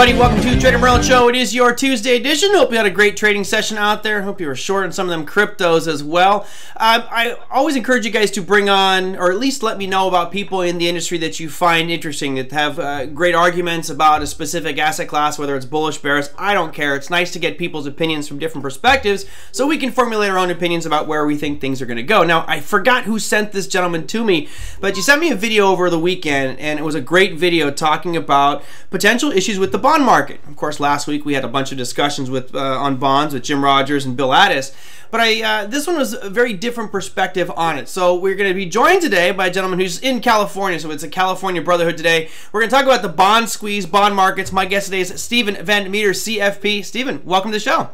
everybody. Welcome to the Trader Merlin Show. It is your Tuesday edition. Hope you had a great trading session out there. Hope you were short on some of them cryptos as well. Um, I always encourage you guys to bring on, or at least let me know about people in the industry that you find interesting, that have uh, great arguments about a specific asset class, whether it's bullish, bearish. I don't care. It's nice to get people's opinions from different perspectives so we can formulate our own opinions about where we think things are going to go. Now, I forgot who sent this gentleman to me, but you sent me a video over the weekend, and it was a great video talking about potential issues with the bond market. Of course, last week we had a bunch of discussions with uh, on bonds with Jim Rogers and Bill Addis, but I uh, this one was a very different perspective on it. So we're going to be joined today by a gentleman who's in California, so it's a California Brotherhood today. We're going to talk about the bond squeeze, bond markets. My guest today is Steven Van Metre, CFP. Steven, welcome to the show.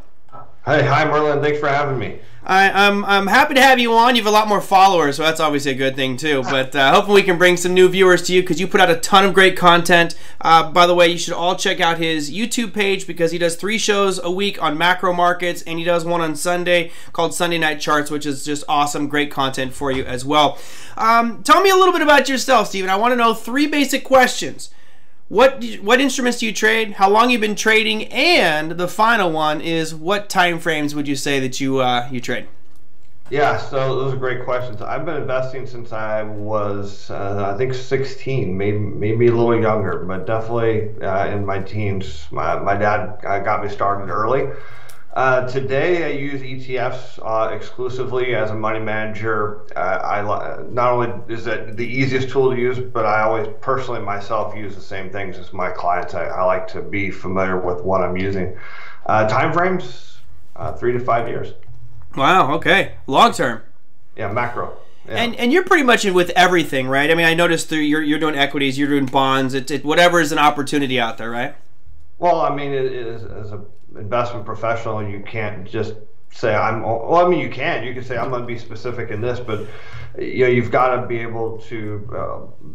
Hey, hi Merlin. Thanks for having me. I, am I'm, I'm happy to have you on. You have a lot more followers, so that's obviously a good thing too. But uh, hopefully we can bring some new viewers to you because you put out a ton of great content. Uh, by the way, you should all check out his YouTube page because he does three shows a week on macro markets, and he does one on Sunday called Sunday Night Charts, which is just awesome, great content for you as well. Um, tell me a little bit about yourself, Steven. I want to know three basic questions. What what instruments do you trade? How long you've been trading? And the final one is what time frames would you say that you uh, you trade? Yeah, so those are great questions. I've been investing since I was, uh, I think, 16, maybe maybe a little younger, but definitely uh, in my teens. My, my dad uh, got me started early. Uh, today, I use ETFs uh, exclusively as a money manager. Uh, I not only is that the easiest tool to use, but I always personally myself use the same things as my clients. I, I like to be familiar with what I'm using. Uh, time frames, uh, three to five years. Wow. Okay. Long term. Yeah. Macro. Yeah. And and you're pretty much in with everything, right? I mean, I noticed through you're you're doing equities, you're doing bonds, it, it whatever is an opportunity out there, right? Well, I mean, it is as a investment professional, you can't just say I'm. Well, I mean, you can. You can say I'm going to be specific in this, but you know, you've got to be able to. Uh,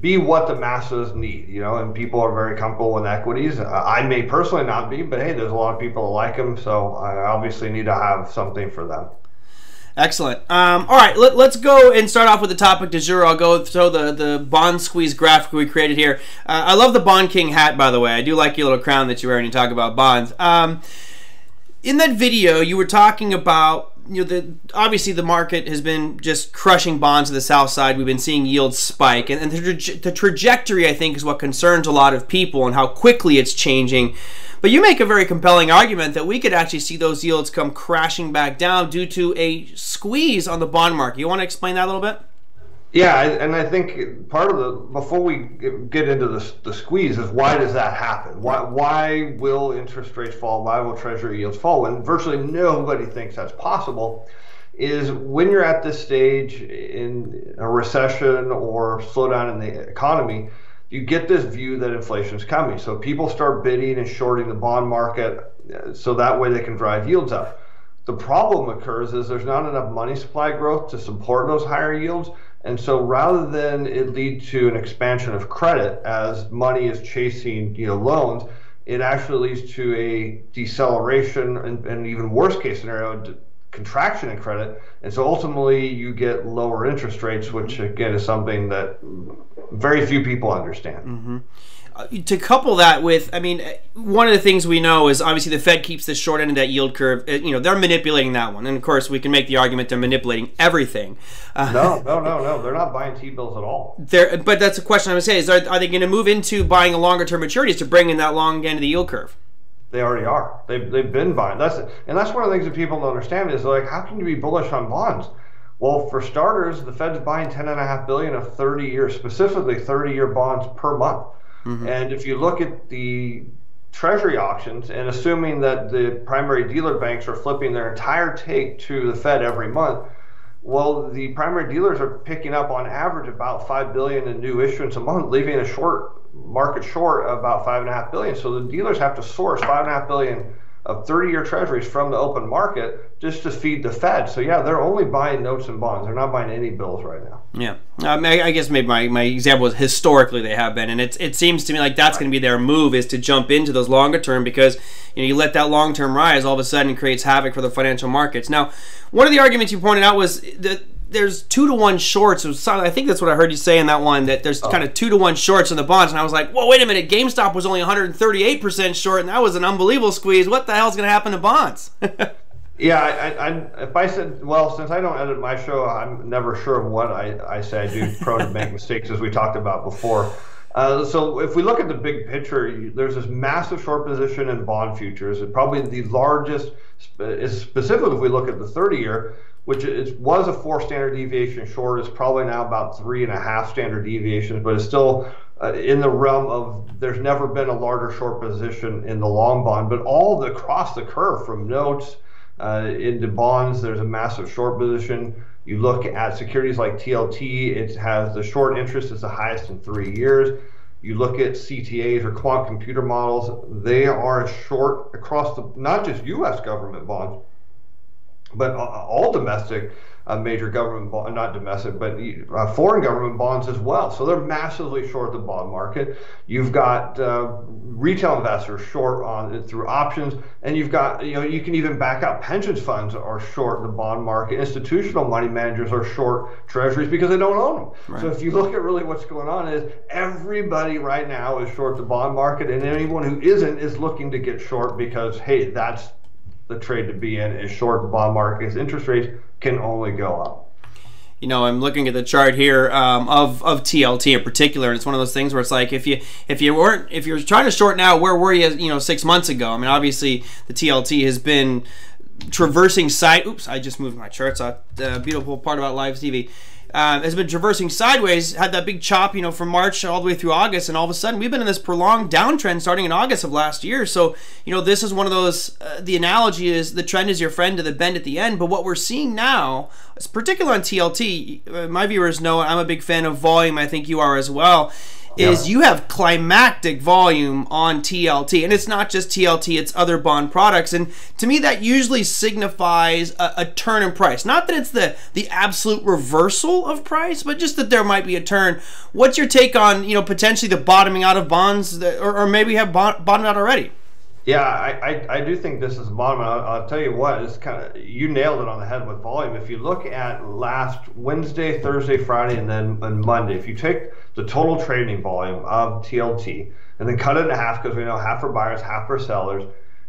be what the masses need, you know, and people are very comfortable with equities. I may personally not be, but hey, there's a lot of people that like them, so I obviously need to have something for them. Excellent. Um, all right, let, us go and start off with the topic du jour. I'll go throw the, the bond squeeze graphic we created here. Uh, I love the Bond King hat, by the way. I do like your little crown that you wear when you talk about bonds. Um, in that video, you were talking about you know the obviously the market has been just crushing bonds to the south side. We've been seeing yields spike, and, and the, the trajectory I think is what concerns a lot of people and how quickly it's changing. But you make a very compelling argument that we could actually see those yields come crashing back down due to a squeeze on the bond market. You want to explain that a little bit? Yeah, and I think part of the before we get into the, the squeeze is why does that happen? Why why will interest rates fall? Why will Treasury yields fall? When virtually nobody thinks that's possible, is when you're at this stage in a recession or slowdown in the economy you get this view that inflation is coming. So people start bidding and shorting the bond market uh, so that way they can drive yields up. The problem occurs is there's not enough money supply growth to support those higher yields. And so rather than it lead to an expansion of credit as money is chasing you know loans, it actually leads to a deceleration and, and even worst case scenario contraction in credit. And so ultimately you get lower interest rates, which again is something that very few people understand. Mm-hmm. To couple that with, I mean, one of the things we know is obviously the Fed keeps the short end of that yield curve. Uh, you know, they're manipulating that one, and of course, we can make the argument they're manipulating everything. Uh, no, no, no, no, they're not buying T bills at all. There, but that's a question I'm gonna say: is are, are they going to move into buying a longer term maturities to bring in that long end of the yield curve? They already are. They've, they've been buying. That's and that's one of the things that people don't understand is like, how can you be bullish on bonds? Well, for starters, the Fed's buying ten and a half billion of 30 year, specifically 30 year bonds per month. Mm-hmm. And if you look at the treasury auctions and assuming that the primary dealer banks are flipping their entire take to the Fed every month, well, the primary dealers are picking up on average about five billion in new issuance a month, leaving a short market short about five and a half billion. So the dealers have to source five and a half billion of 30 year treasuries from the open market just to feed the Fed. So, yeah, they're only buying notes and bonds. They're not buying any bills right now. Yeah. Um, I, I, guess maybe my, my example was historically they have been. And it's, it seems to me like that's right. going to be their move is to jump into those longer term because you, know, you let that long term rise, all of a sudden creates havoc for the financial markets. Now, one of the arguments you pointed out was that there's two to one shorts. I think that's what I heard you say in that one. That there's oh. kind of two to one shorts in the bonds, and I was like, "Well, wait a minute. GameStop was only 138 percent short, and that was an unbelievable squeeze. What the hell's going to happen to bonds?" yeah, I, I, if I said, well, since I don't edit my show, I'm never sure of what I, I say. I do prone to make mistakes, as we talked about before. Uh, so if we look at the big picture, there's this massive short position in bond futures, and probably the largest, is specifically if we look at the 30 year which is, was a four standard deviation short, is probably now about three and a half standard deviations, but it's still uh, in the realm of there's never been a larger short position in the long bond. But all the, across the curve from notes uh, into bonds, there's a massive short position. You look at securities like TLT, it has the short interest is the highest in three years. You look at CTAs or quant computer models, they are short across the not just US government bonds, but all domestic uh, major government bond, not domestic, but uh, foreign government bonds as well. So they're massively short the bond market. You've got uh, retail investors short on it through options, and you've got you know you can even back out pensions funds are short the bond market. Institutional money managers are short treasuries because they don't own them. Right. So if you look at really what's going on is everybody right now is short the bond market, and anyone who isn't is looking to get short because hey that's the trade to be in is short the bond market because interest rates can only go up. You know, I'm looking at the chart here um, of of TLT in particular, and it's one of those things where it's like if you if you weren't if you're trying to short now, where were you? You know, six months ago. I mean, obviously the TLT has been traversing side. Oops, I just moved my charts. Off. The beautiful part about live TV uh, has been traversing sideways, had that big chop, you know, from March all the way through August, and all of a sudden we've been in this prolonged downtrend starting in August of last year. So, you know, this is one of those. Uh, the analogy is the trend is your friend to the bend at the end. But what we're seeing now, particularly on TLT, uh, my viewers know I'm a big fan of volume. I think you are as well is yeah. you have climactic volume on TLT. And it's not just TLT, it's other bond products. And to me, that usually signifies a, a, turn in price. Not that it's the, the absolute reversal of price, but just that there might be a turn. What's your take on, you know, potentially the bottoming out of bonds that, or, or maybe have bottomed out already? Yeah, I, I, I, do think this is bottom. I'll, I'll, tell you what, it's kind of you nailed it on the head with volume. If you look at last Wednesday, Thursday, Friday, and then and Monday, if you take the total trading volume of TLT and then cut it in half because we know half for buyers, half for sellers,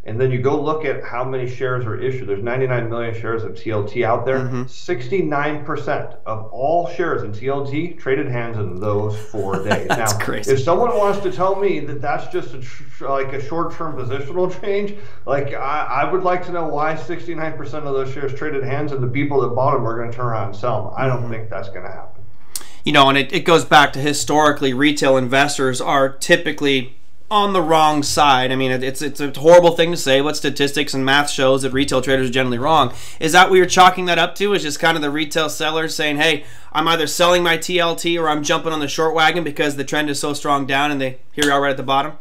and then you go look at how many shares are issued. There's 99 million shares of TLT out there. Mm-hmm. 69% of all shares in TLT traded hands in those four days. that's now, crazy. if someone wants to tell me that that's just a tr- like a short-term positional change, like I, I, would like to know why 69% of those shares traded hands and the people that bought them are going to turn around and sell them. I don't mm-hmm. think that's going to happen. You know, and it, it goes back to historically, retail investors are typically on the wrong side. I mean, it's it's a horrible thing to say, but statistics and math shows that retail traders are generally wrong. Is that what you're chalking that up to? Is just kind of the retail sellers saying, "Hey, I'm either selling my TLT or I'm jumping on the short wagon because the trend is so strong down, and they here we are right at the bottom."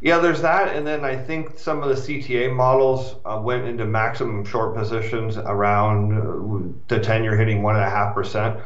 Yeah, there's that, and then I think some of the CTA models uh, went into maximum short positions around uh, the 10 year hitting one and a half percent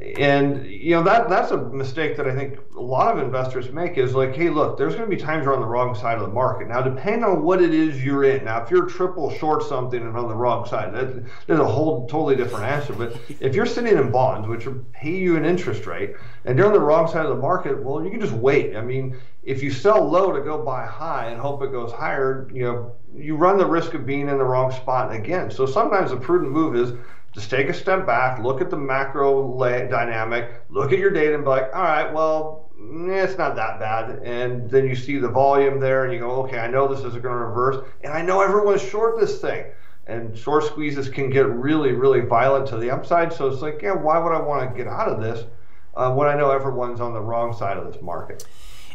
and you know that that's a mistake that I think a lot of investors make is like, hey, look, there's going to be times you're on the wrong side of the market. Now, depending on what it is you're in. Now, if you're triple short something and on the wrong side, that, that's a whole totally different answer. But if you're sitting in bonds, which pay you an interest rate, and you're on the wrong side of the market, well, you can just wait. I mean, if you sell low to go buy high and hope it goes higher, you know, you run the risk of being in the wrong spot again. So sometimes a prudent move is just take a step back, look at the macro dynamic, look at your data, and be like, all right, well, it's not that bad. And then you see the volume there, and you go, okay, I know this is going to reverse, and I know everyone's short this thing. And short squeezes can get really, really violent to the upside. So it's like, yeah, why would I want to get out of this uh, when I know everyone's on the wrong side of this market?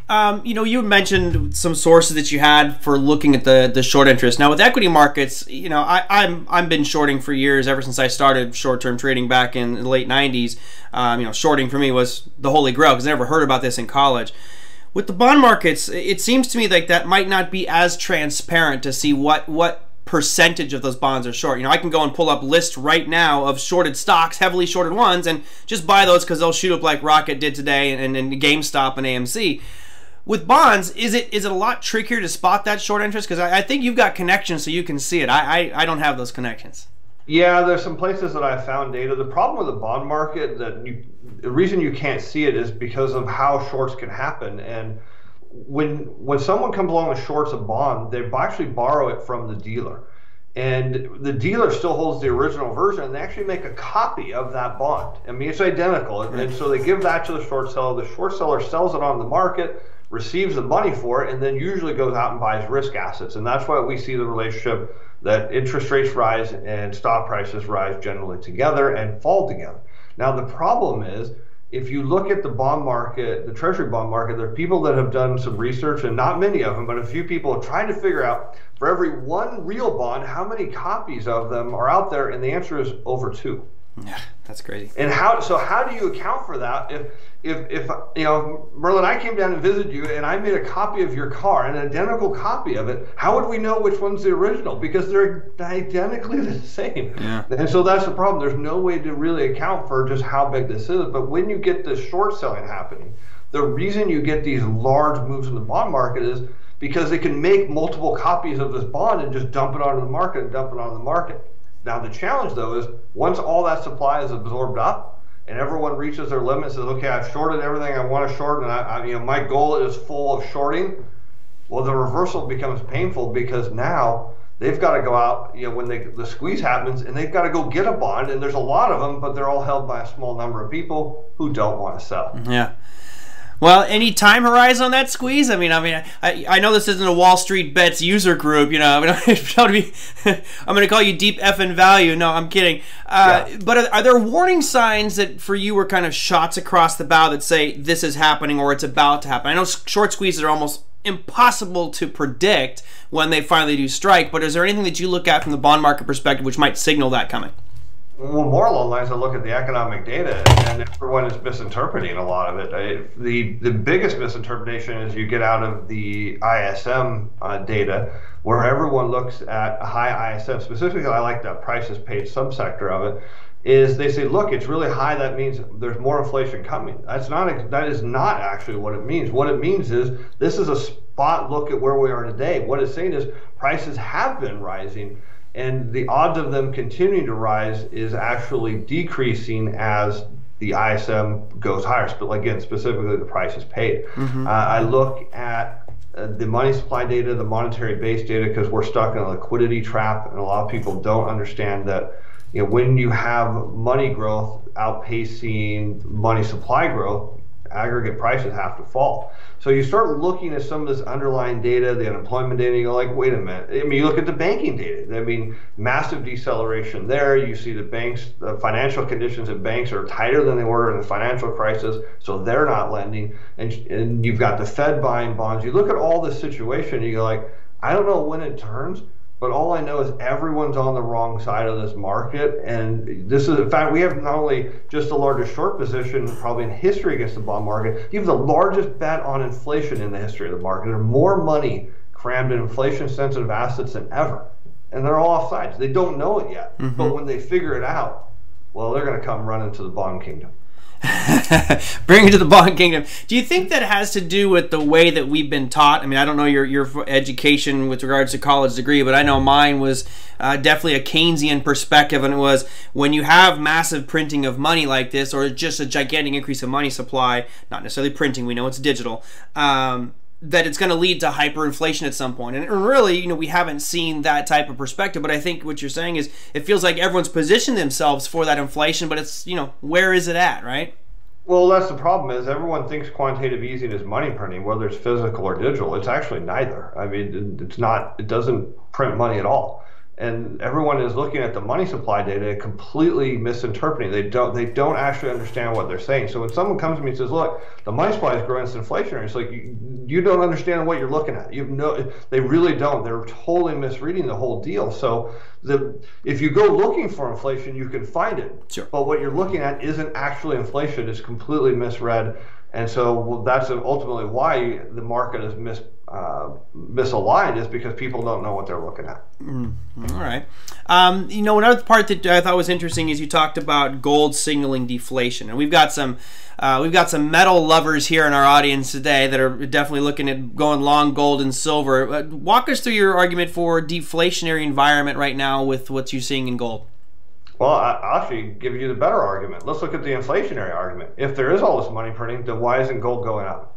Um, you know, you mentioned some sources that you had for looking at the the short interest. Now, with equity markets, you know, I, I'm I've been shorting for years ever since I started short term trading back in the late '90s. Um, you know, shorting for me was the holy grail because I never heard about this in college. with the bond markets, it seems to me like that might not be as transparent to see what what percentage of those bonds are short. You know, I can go and pull up lists right now of shorted stocks, heavily shorted ones, and just buy those because they'll shoot up like Rocket did today and, and GameStop and AMC. With bonds, is it is it a lot trickier to spot that short interest? Because I, I, think you've got connections so you can see it. I, I, I don't have those connections. Yeah, there's some places that I found data. The problem with the bond market that you, the reason you can't see it is because of how shorts can happen and when when someone comes along and shorts a bond, they actually borrow it from the dealer. And the dealer still holds the original version, and they actually make a copy of that bond. I mean, it's identical. And, and so they give that to the short seller. The short seller sells it on the market, receives the money for it, and then usually goes out and buys risk assets. And that's why we see the relationship that interest rates rise and stock prices rise generally together and fall together. Now, the problem is if you look at the bond market, the treasury bond market, there are people that have done some research, and not many of them, but a few people are trying to figure out for every one real bond, how many copies of them are out there, and the answer is over two. Yeah, that's crazy. And how? So how do you account for that? If if if you know, Merlin, I came down and visited you, and I made a copy of your car, an identical copy of it. How would we know which one's the original? Because they're identically the same. Yeah. And so that's the problem. There's no way to really account for just how big this is. But when you get this short selling happening, the reason you get these large moves in the bond market is because they can make multiple copies of this bond and just dump it onto the market and dump it onto the market. Now the challenge though is once all that supply is absorbed up, and everyone reaches their limit, says, okay, I've shorted everything I want to short, and I, I, you know, my goal is full of shorting. Well, the reversal becomes painful because now they've got to go out, you know, when they, the squeeze happens, and they've got to go get a bond, and there's a lot of them, but they're all held by a small number of people who don't want to sell. Yeah. Well, any time horizon on that squeeze? I mean, I mean, I, I know this isn't a Wall Street Bets user group. You know, I mean, I'm going to call you deep effing value. No, I'm kidding. Uh, yeah. But are, are, there warning signs that for you were kind of shots across the bow that say this is happening or it's about to happen? I know short squeezes are almost impossible to predict when they finally do strike. But is there anything that you look at from the bond market perspective which might signal that coming? Well, more along the lines, I look at the economic data, and everyone is misinterpreting a lot of it. the the biggest misinterpretation is you get out of the ISM uh, data, where everyone looks at a high ISM. Specifically, I like that prices paid subsector of it. Is they say, look, it's really high. That means there's more inflation coming. That's not. That is not actually what it means. What it means is this is a spot look at where we are today. What it's saying is prices have been rising and the odds of them continuing to rise is actually decreasing as the ISM goes higher. But again, specifically the price is paid. Mm-hmm. Uh, I look at uh, the money supply data, the monetary base data, because we're stuck in a liquidity trap, and a lot of people don't understand that. You know, when you have money growth outpacing money supply growth, aggregate prices have to fall. So you start looking at some of this underlying data, the unemployment data, and you go like, wait a minute. I mean, you look at the banking data. I mean, massive deceleration there. You see the banks, the financial conditions at banks are tighter than they were in the financial crisis, so they're not lending. And, and you've got the Fed buying bonds. You look at all this situation, and you go like, I don't know when it turns, but all I know is everyone's on the wrong side of this market. And this is, in fact, we have not only just the largest short position probably in history against the bond market, you have the largest bet on inflation in the history of the market. There's more money crammed in inflation sensitive assets than ever. And they're all off sides. They don't know it yet. Mm-hmm. But when they figure it out, well, they're going to come running to the bond kingdom. Bring it to the bond kingdom. Do you think that has to do with the way that we've been taught? I mean, I don't know your your education with regards to college degree, but I know mine was uh, definitely a Keynesian perspective, and it was when you have massive printing of money like this, or just a gigantic increase of money supply, not necessarily printing. We know it's digital. Um, that it's going to lead to hyperinflation at some point. And really, you know, we haven't seen that type of perspective. But I think what you're saying is it feels like everyone's positioned themselves for that inflation, but it's, you know, where is it at, right? Well, that's the problem is everyone thinks quantitative easing is money printing, whether it's physical or digital. It's actually neither. I mean, it's not, it doesn't print money at all and everyone is looking at the money supply data completely misinterpreting. They don't they don't actually understand what they're saying. So when someone comes to me and says, "Look, the money supply is growing, it's inflationary," it's like you, you don't understand what you're looking at. You no, they really don't. They're totally misreading the whole deal. So the if you go looking for inflation, you can find it. Sure. But what you're looking at isn't actually inflation. It's completely misread And so well, that's ultimately why the market is mis, uh, misaligned is because people don't know what they're looking at. Mm, all right. Um, you know, another part that I thought was interesting is you talked about gold signaling deflation, and we've got some. Uh, we've got some metal lovers here in our audience today that are definitely looking at going long gold and silver. Uh, walk us through your argument for deflationary environment right now with what you're seeing in gold. Well, I'll actually give you the better argument. Let's look at the inflationary argument. If there is all this money printing, then why isn't gold going up?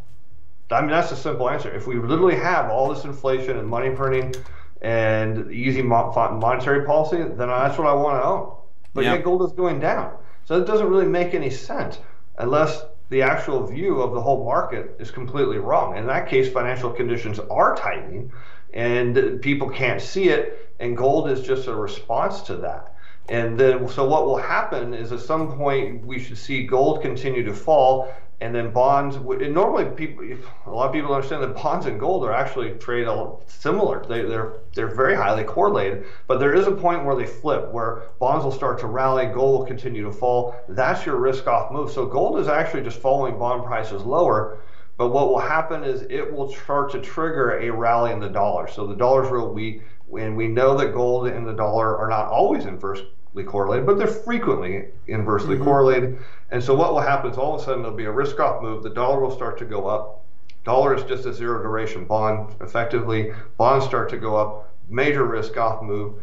I mean, that's a simple answer. If we literally have all this inflation and money printing and easy monetary policy, then that's what I want to own. But yep. yet gold is going down. So it doesn't really make any sense unless the actual view of the whole market is completely wrong. In that case, financial conditions are tightening and people can't see it, and gold is just a response to that. And then, so what will happen is at some point we should see gold continue to fall, and then bonds. Normally, people, a lot of people understand that bonds and gold are actually trade similar. They, they're they're very highly correlated. But there is a point where they flip, where bonds will start to rally, gold will continue to fall. That's your risk-off move. So gold is actually just following bond prices lower. But what will happen is it will start to trigger a rally in the dollar. So the dollar's real weak and we know that gold and the dollar are not always inversely correlated, but they're frequently inversely mm-hmm. correlated. And so what will happen is all of a sudden there'll be a risk off move. The dollar will start to go up. Dollar is just a zero duration bond. Effectively, bonds start to go up. Major risk off move.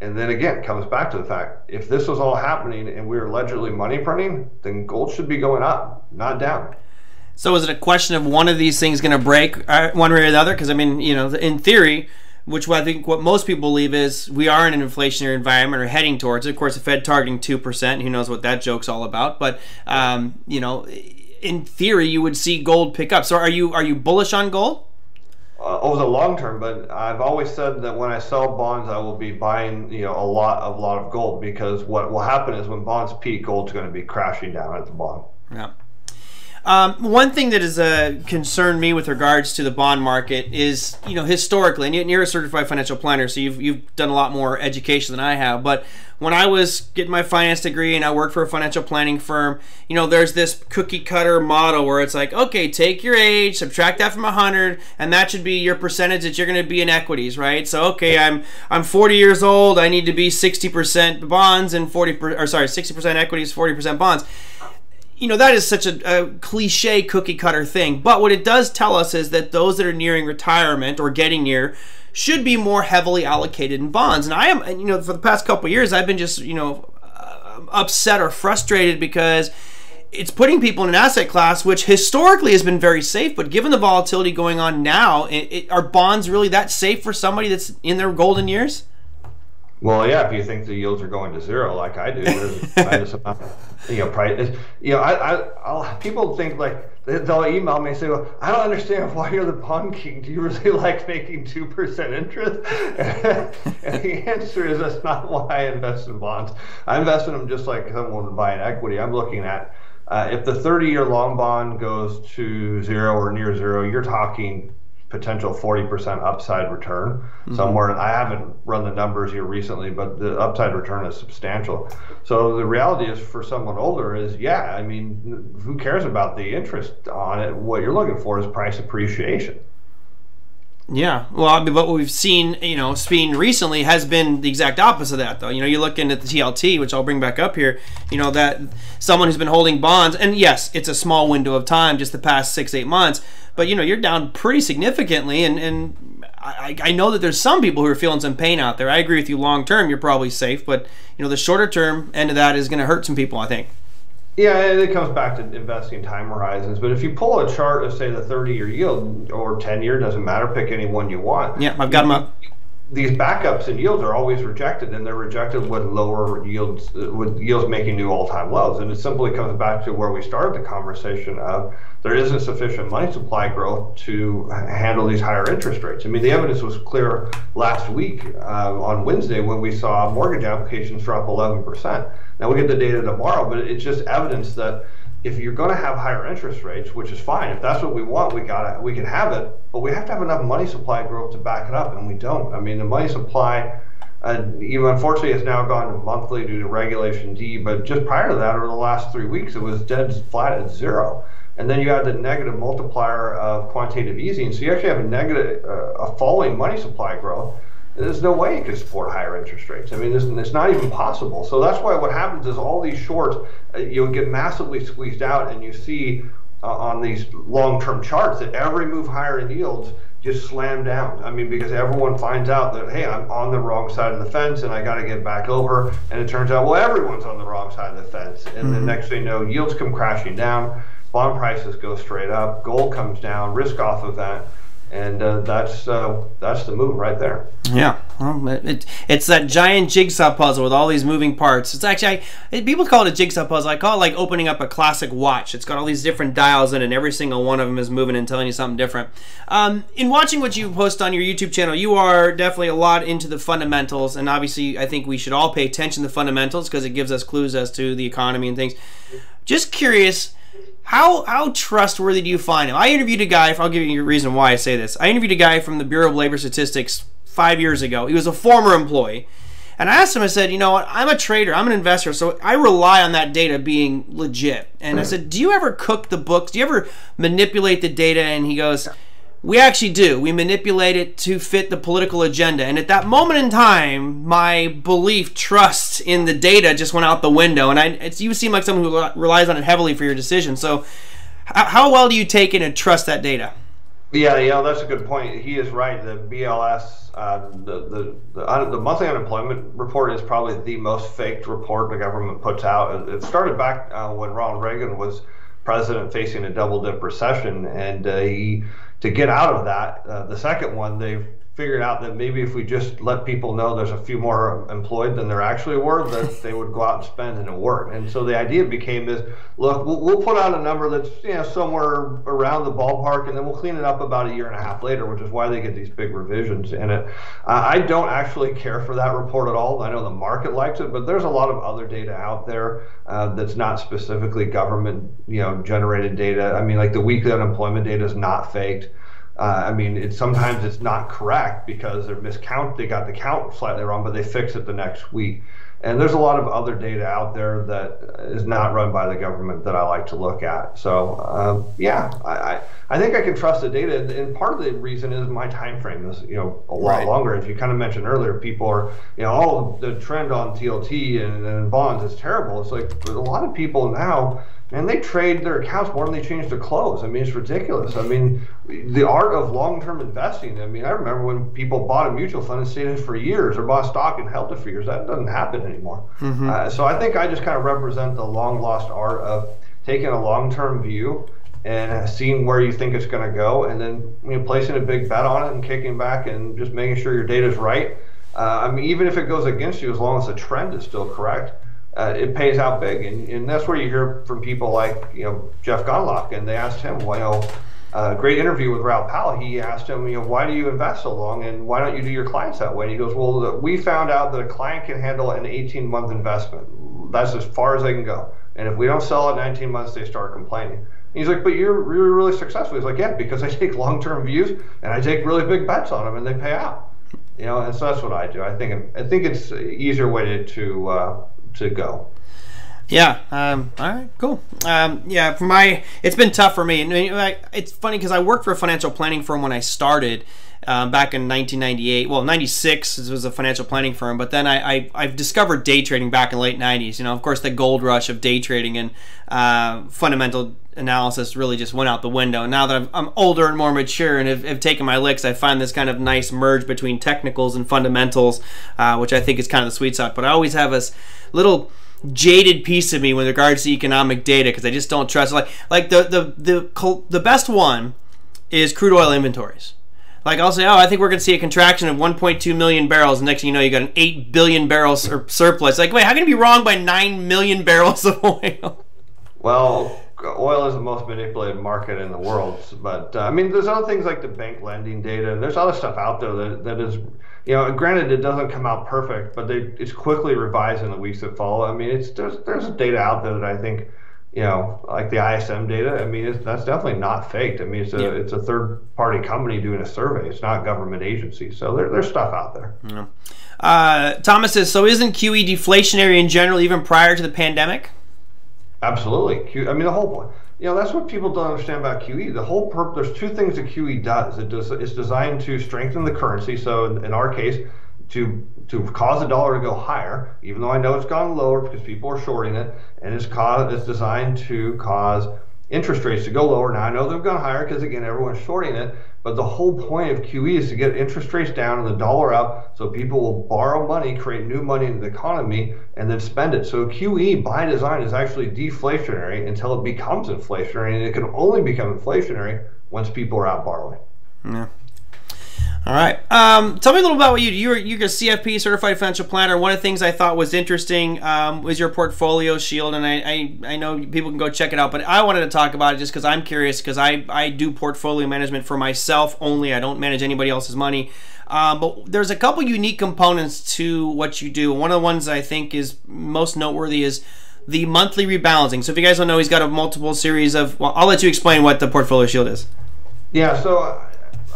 And then again, comes back to the fact if this was all happening and we were allegedly money printing, then gold should be going up, not down. So is it a question of one of these things going to break uh, one way or the other? Because I mean, you know, in theory, which I think what most people believe is we are in an inflationary environment or heading towards it. Of course, the Fed targeting 2%, who knows what that joke's all about. But, um, you know, in theory, you would see gold pick up. So are you are you bullish on gold? Uh, over the long term, but I've always said that when I sell bonds, I will be buying, you know, a lot of lot of gold because what will happen is when bonds peak, gold's going to be crashing down at the bottom. Yeah. Um, one thing that has uh, concerned me with regards to the bond market is, you know, historically, and you're a certified financial planner, so you've, you've done a lot more education than I have, but when I was getting my finance degree and I worked for a financial planning firm, you know, there's this cookie cutter model where it's like, okay, take your age, subtract that from 100, and that should be your percentage that you're going to be in equities, right? So, okay, I'm I'm 40 years old, I need to be 60% bonds and 40 or sorry, 60% equities, 40% bonds you know that is such a, a, cliche cookie cutter thing but what it does tell us is that those that are nearing retirement or getting near should be more heavily allocated in bonds. And i am you know for the past couple years i've been just you know uh, upset or frustrated because it's putting people in an asset class which historically has been very safe but given the volatility going on now it, it, are bonds really that safe for somebody that's in their golden years well, yeah, if you think the yields are going to zero, like I do, there's amount, you know, price. You know, I, I, I'll, people think like they'll email me and say, "Well, I don't understand why you're the bond king. Do you really like making two percent interest?" and the answer is that's not why I invest in bonds. I invest in them just like someone would buy an equity. I'm looking at uh, if the 30-year long bond goes to zero or near zero, you're talking potential 40% upside return mm-hmm. somewhere. I haven't run the numbers here recently, but the upside return is substantial. So the reality is for someone older is, yeah, I mean, who cares about the interest on it? What you're looking for is price appreciation. Yeah, well, I mean, what we've seen, you know, seen recently has been the exact opposite of that, though. You know, you're looking at the TLT, which I'll bring back up here. You know, that someone who's been holding bonds, and yes, it's a small window of time, just the past six, eight months, but you know, you're down pretty significantly, and and I, I know that there's some people who are feeling some pain out there. I agree with you. Long term, you're probably safe, but you know, the shorter term end of that is going to hurt some people. I think. Yeah, it comes back to investing time horizons. But if you pull a chart of, say, the 30 year yield or 10 year, doesn't matter, pick any one you want. Yeah, I've got them up. These backups and yields are always rejected, and they're rejected with lower yields, with yields making new all time lows. And it simply comes back to where we started the conversation of there isn't sufficient money supply growth to handle these higher interest rates. I mean, the evidence was clear last week uh, on Wednesday when we saw mortgage applications drop 11%. Now we get the data tomorrow, but it's just evidence that if you're going to have higher interest rates, which is fine, if that's what we want, we got we can have it, but we have to have enough money supply growth to back it up, and we don't. I mean, the money supply. Even unfortunately, has now gone to monthly due to Regulation D. But just prior to that, over the last three weeks, it was dead flat at zero. and then you add the negative multiplier of quantitative easing, so you actually have a negative, uh, a falling money supply growth. There's no way you can support higher interest rates. I mean, it's not even possible. So that's why what happens is all these shorts, uh, you'll get massively squeezed out, and you see uh, on these long-term charts that every move higher in yields just slam down. I mean, because everyone finds out that, hey, I'm on the wrong side of the fence and I got to get back over. And it turns out, well, everyone's on the wrong side of the fence. And mm-hmm. the next thing you know, yields come crashing down, bond prices go straight up, gold comes down, risk off event and uh, that's uh, that's the move right there. Yeah, well, it, it's that giant jigsaw puzzle with all these moving parts. It's actually I, people call it a jigsaw puzzle. I call it like opening up a classic watch. It's got all these different dials in it, and every single one of them is moving and telling you something different. Um, in watching what you post on your YouTube channel, you are definitely a lot into the fundamentals, and obviously, I think we should all pay attention to the fundamentals because it gives us clues as to the economy and things. Just curious how how trustworthy do you find him? I interviewed a guy. I'll give you a reason why I say this. I interviewed a guy from the Bureau of Labor Statistics five years ago. He was a former employee, and I asked him. I said, "You know what? I'm a trader. I'm an investor, so I rely on that data being legit." And I said, "Do you ever cook the books? Do you ever manipulate the data?" And he goes. We actually do. We manipulate it to fit the political agenda. And at that moment in time, my belief, trust in the data just went out the window. And I, you seem like someone who relies on it heavily for your decision. So, how well do you take in and trust that data? Yeah, yeah, that's a good point. He is right. The BLS, uh, the the the, the, monthly unemployment report is probably the most faked report the government puts out. It started back uh, when Ronald Reagan was president, facing a double dip recession, and uh, he to get out of that, uh, the second one, they've figured out that maybe if we just let people know there's a few more employed than there actually were, that they would go out and spend and it worked. And so the idea became is, look, we'll, we'll, put out a number that's you know somewhere around the ballpark, and then we'll clean it up about a year and a half later, which is why they get these big revisions in it. Uh, I don't actually care for that report at all. I know the market likes it, but there's a lot of other data out there uh, that's not specifically government you know generated data. I mean, like the weekly unemployment data is not faked. Uh, I mean, it's sometimes it's not correct because they're miscount. They got the count slightly wrong, but they fix it the next week. And there's a lot of other data out there that is not run by the government that I like to look at. So um, yeah, I, I think I can trust the data. And part of the reason is my time frame is you know a lot right. longer. As you kind of mentioned earlier, people are you know oh the trend on TLT and, and bonds is terrible. It's like a lot of people now and they trade their accounts more than they change their clothes. I mean, it's ridiculous. I mean, the art of long-term investing. I mean, I remember when people bought a mutual fund and stayed in it for years, or bought stock and held it for years. That doesn't happen anymore. Mm-hmm. Uh, so I think I just kind of represent the long-lost art of taking a long-term view and seeing where you think it's going to go, and then you know, placing a big bet on it and kicking back and just making sure your data is right. Uh, I mean, even if it goes against you, as long as the trend is still correct uh, it pays out big. And, and that's where you hear from people like, you know, Jeff Gundlach, and they asked him, well, you know, uh, great interview with Raoul Pal. He asked him, you know, why do you invest so long and why don't you do your clients that way? And he goes, well, we found out that a client can handle an 18 month investment. That's as far as they can go. And if we don't sell it 19 months, they start complaining. And he's like, but you're, you're really successful. He's like, yeah, because I take long term views and I take really big bets on them and they pay out. You know, and so that's what I do. I think I think it's an easier way to, to uh, to go. Yeah. Um, all right. Cool. Um, yeah. For my, it's been tough for me. And it's funny because I worked for a financial planning firm when I started. Um, back in 1998, well, 96 was a financial planning firm, but then I, I, have discovered day trading back in the late 90s. You know, of course, the gold rush of day trading and uh, fundamental analysis really just went out the window. Now that I'm, I'm older and more mature and have, have, taken my licks, I find this kind of nice merge between technicals and fundamentals, uh, which I think is kind of the sweet spot. But I always have this little jaded piece of me with regards to economic data because I just don't trust. Like like the the the the best one is crude oil inventories. Like I'll say, oh, I think we're going to see a contraction of 1.2 million barrels. Next thing you know, you got an 8 billion barrels surplus. Like, wait, how can you be wrong by 9 million barrels of oil? Well, oil is the most manipulated market in the world. But uh, I mean, there's other things like the bank lending data, and there's other stuff out there that, that is you know, granted it doesn't come out perfect, but they, it's quickly revised in the weeks that follow. I mean, it's there's there's data out there that I think, you know, like the ISM data. I mean, that's definitely not faked. I mean, it's a yeah. it's a third party company doing a survey. It's not government agency. So there, there's stuff out there. Yeah. Uh, Thomas says, so isn't QE deflationary in general even prior to the pandemic? Absolutely. I mean, the whole point you know, that's what people don't understand about QE. The whole purpose, there's two things that QE does. It does, it's designed to strengthen the currency. So in, in our case, to to cause the dollar to go higher, even though I know it's gone lower because people are shorting it, and it's caused, it's designed to cause interest rates to go lower. Now I know they've gone higher because again everyone's shorting it, but the whole point of QE is to get interest rates down and the dollar up so people will borrow money, create new money into the economy, and then spend it. So QE by design is actually deflationary until it becomes inflationary, and it can only become inflationary once people are out borrowing. Yeah. All right. Um, tell me a little about what you do. You're, you're a CFP, Certified Financial Planner. One of the things I thought was interesting um, was your portfolio shield, and I, I, I, know people can go check it out, but I wanted to talk about it just because I'm curious because I, I do portfolio management for myself only. I don't manage anybody else's money. Um, but there's a couple unique components to what you do. One of the ones I think is most noteworthy is the monthly rebalancing. So if you guys don't know, he's got a multiple series of. Well, I'll let you explain what the portfolio shield is. Yeah. So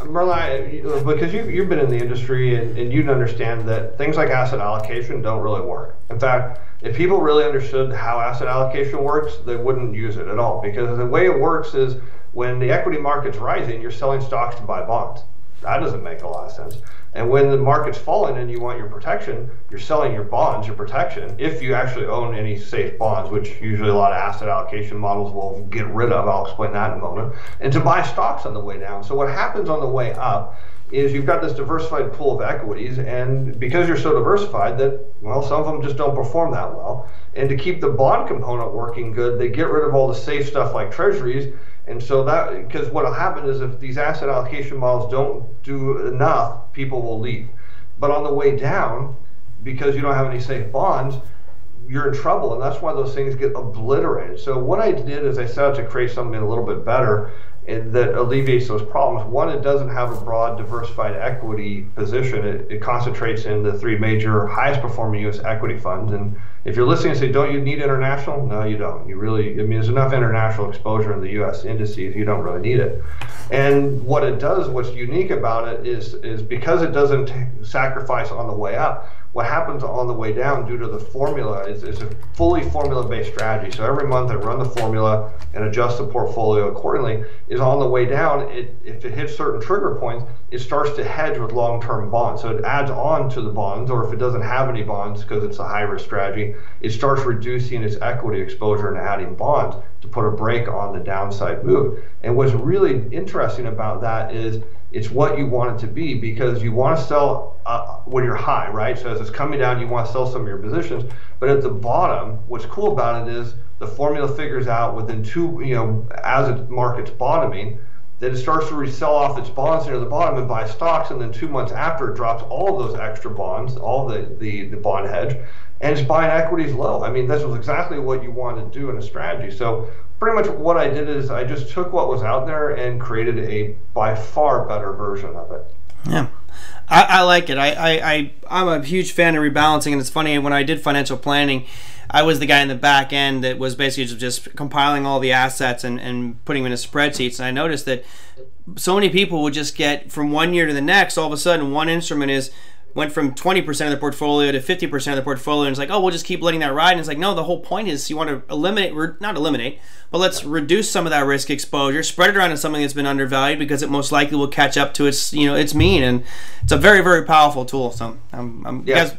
Merlin, because you, you've been in the industry and, and you'd understand that things like asset allocation don't really work. In fact, if people really understood how asset allocation works, they wouldn't use it at all because the way it works is when the equity market's rising, you're selling stocks to buy bonds. That doesn't make a lot of sense. And when the market's falling and you want your protection, you're selling your bonds, your protection, if you actually own any safe bonds, which usually a lot of asset allocation models will get rid of. I'll explain that in a moment. And to buy stocks on the way down. So what happens on the way up is you've got this diversified pool of equities, and because you're so diversified that, well, some of them just don't perform that well. And to keep the bond component working good, they get rid of all the safe stuff like treasuries and so that, because what will happen is if these asset allocation models don't do enough, people will leave. But on the way down, because you don't have any safe bonds, you're in trouble, and that's why those things get obliterated. So what I did is I set out to create something a little bit better that alleviates those problems. One, it doesn't have a broad, diversified equity position. It, it concentrates in the three major, highest performing U.S. equity funds, and if you're listening and say, don't you need international? No, you don't. You really, I mean, there's enough international exposure in the U.S. indices. You don't really need it. And what it does, what's unique about it is, is because it doesn't sacrifice on the way up, what happens on the way down due to the formula is, is a fully formula-based strategy. So every month I run the formula and adjust the portfolio accordingly. Is on the way down, it, if it hits certain trigger points, it starts to hedge with long-term bonds. So it adds on to the bonds, or if it doesn't have any bonds because it's a high-risk strategy, it starts reducing its equity exposure and adding bonds to put a break on the downside move. And what's really interesting about that is it's what you want it to be because you want to sell uh, when you're high, right? So as it's coming down, you want to sell some of your positions. But at the bottom, what's cool about it is the formula figures out within two, you know, as the market's bottoming, that it starts to resell off its bonds near the bottom and buy stocks, and then two months after it drops all of those extra bonds, all the, the, the bond hedge, and it's buying equities low. I mean, this was exactly what you want to do in a strategy. So pretty much what I did is I just took what was out there and created a by far better version of it. Yeah. I, I like it. I, I, I, I'm a huge fan of rebalancing, and it's funny when I did financial planning, I was the guy in the back end that was basically just compiling all the assets and, and putting them into spreadsheets. And I noticed that so many people would just get from one year to the next, all of a sudden, one instrument is went from 20% of the portfolio to 50% of the portfolio and it's like oh we'll just keep letting that ride and it's like no the whole point is you want to eliminate not eliminate but let's reduce some of that risk exposure spread it around to something that's been undervalued because it most likely will catch up to its you know its mean and it's a very very powerful tool so I'm, I'm yeah. Guys,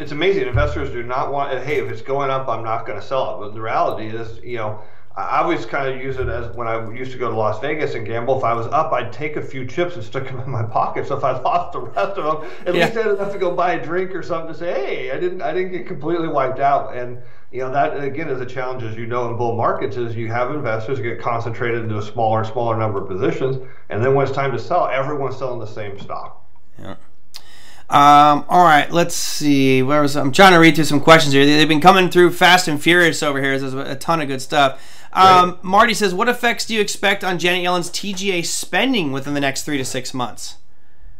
it's amazing. Investors do not want. Hey, if it's going up, I'm not going to sell it. But the reality is, you know, I always kind of use it as when I used to go to Las Vegas and gamble. If I was up, I'd take a few chips and stick them in my pocket. So if I lost the rest of them, at yeah. least I had enough to go buy a drink or something to say, "Hey, I didn't, I didn't get completely wiped out." And you know that again is a challenge, as you know, in bull markets, is you have investors get concentrated into a smaller and smaller number of positions, and then when it's time to sell, everyone's selling the same stock. Yeah. Um, all right, let's see. Where was I'm trying to read through some questions here. They've been coming through fast and furious over here. There's a ton of good stuff. Um, right. Marty says, "What effects do you expect on Janet Yellen's TGA spending within the next three to six months?"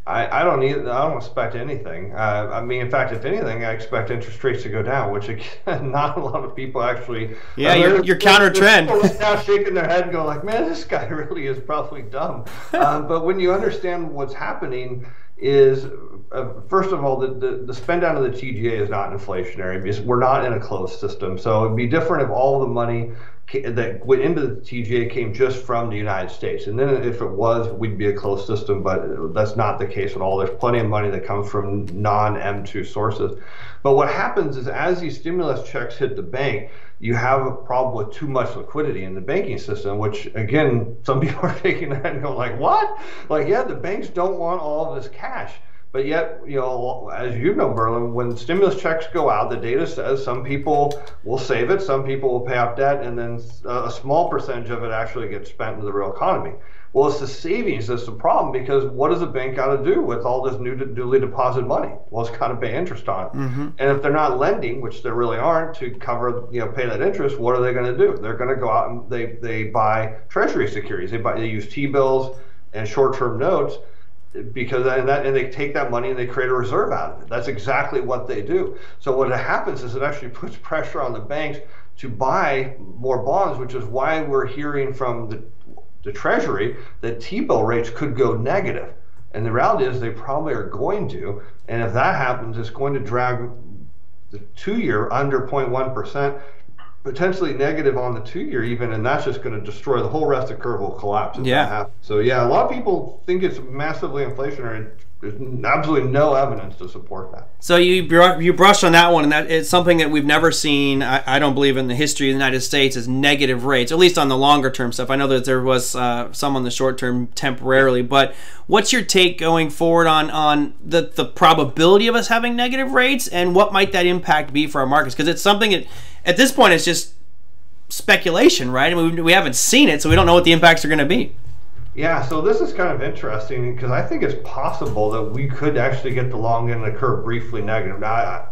I, I don't need. I don't expect anything. Uh, I mean, in fact, if anything, I expect interest rates to go down, which again, not a lot of people actually. Yeah, you're, you're counter trend. now shaking their head and go like, "Man, this guy really is probably dumb." um, but when you understand what's happening, is uh, first of all, the, the, the, spend down of the TGA is not inflationary because we're not in a closed system. So it'd be different if all the money that went into the TGA came just from the United States. And then if it was, we'd be a closed system, but that's not the case at all. There's plenty of money that comes from non M2 sources. But what happens is as these stimulus checks hit the bank, you have a problem with too much liquidity in the banking system, which again, some people are taking that and going like, what? Like, yeah, the banks don't want all this cash. But yet, you know, as you know, Merlin, when stimulus checks go out, the data says some people will save it, some people will pay off debt, and then a small percentage of it actually gets spent in the real economy. Well, it's the savings that's the problem because what does a bank got to do with all this new newly deposited money? Well, it's got to pay interest on it. Mm-hmm. And if they're not lending, which they really aren't, to cover you know pay that interest, what are they going to do? They're going to go out and they they buy Treasury securities. They buy they use T bills and short term notes because and, that, and they take that money and they create a reserve out of it. That's exactly what they do. So what happens is it actually puts pressure on the banks to buy more bonds, which is why we're hearing from the, the Treasury that T-bill rates could go negative. And the reality is they probably are going to. And if that happens, it's going to drag the two-year under 0.1 percent potentially negative on the two year even and that's just going to destroy the whole rest of the curve will collapse. Yeah. so yeah a lot of people think it's massively inflationary. There's absolutely no evidence to support that. So you you brushed on that one and that it's something that we've never seen I, I don't believe in the history of the united states is negative rates at least on the longer term stuff. I know that there was uh, some on the short term temporarily but what's your take going forward on on the the probability of us having negative rates and what might that impact be for our markets? Because it's something that at this point, it's just speculation, right? I mean, we, haven't seen it, so we don't know what the impacts are going to be. Yeah, so this is kind of interesting because I think it's possible that we could actually get the long end of the curve briefly negative. Now, I,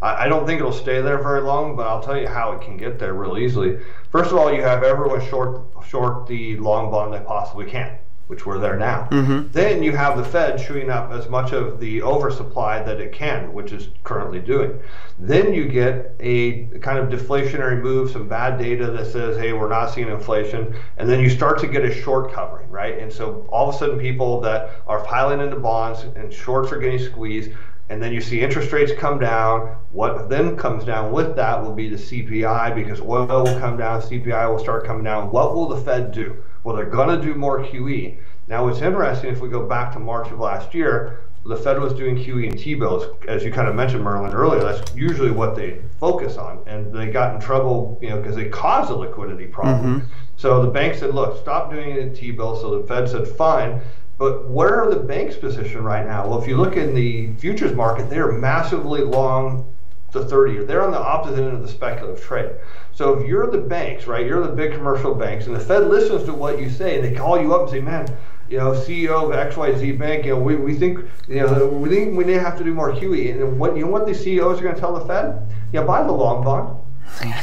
I, I don't think it'll stay there very long, but I'll tell you how it can get there real easily. First of all, you have everyone short short the long bond they possibly can which we're there now. Mm-hmm. Then you have the Fed chewing up as much of the oversupply that it can, which is currently doing. Then you get a kind of deflationary move, some bad data that says, hey, we're not seeing inflation. And then you start to get a short covering, right? And so all of a sudden, people that are piling into bonds and shorts are getting squeezed. And then you see interest rates come down. What then comes down with that will be the CPI because oil will come down, CPI will start coming down. What will the Fed do? Well, they're going to do more QE. Now, what's interesting, if we go back to March of last year, the Fed was doing QE and T-bills, as you kind of mentioned, Merlin, earlier. That's usually what they focus on, and they got in trouble, you know, because they caused a liquidity problem. Mm-hmm. So the bank said, "Look, stop doing it in T-bills." So the Fed said, "Fine." But where are the banks positioned right now? Well, if you look in the futures market, they are massively long the 30 year. They're on the opposite end of the speculative trade. So if you're the banks, right, you're the big commercial banks, and the Fed listens to what you say, and they call you up and say, man, you know, CEO of XYZ Bank, you know, we, we think, you know, we think we may have to do more QE. And what you know what the CEOs are going to tell the Fed? Yeah, buy the long bond.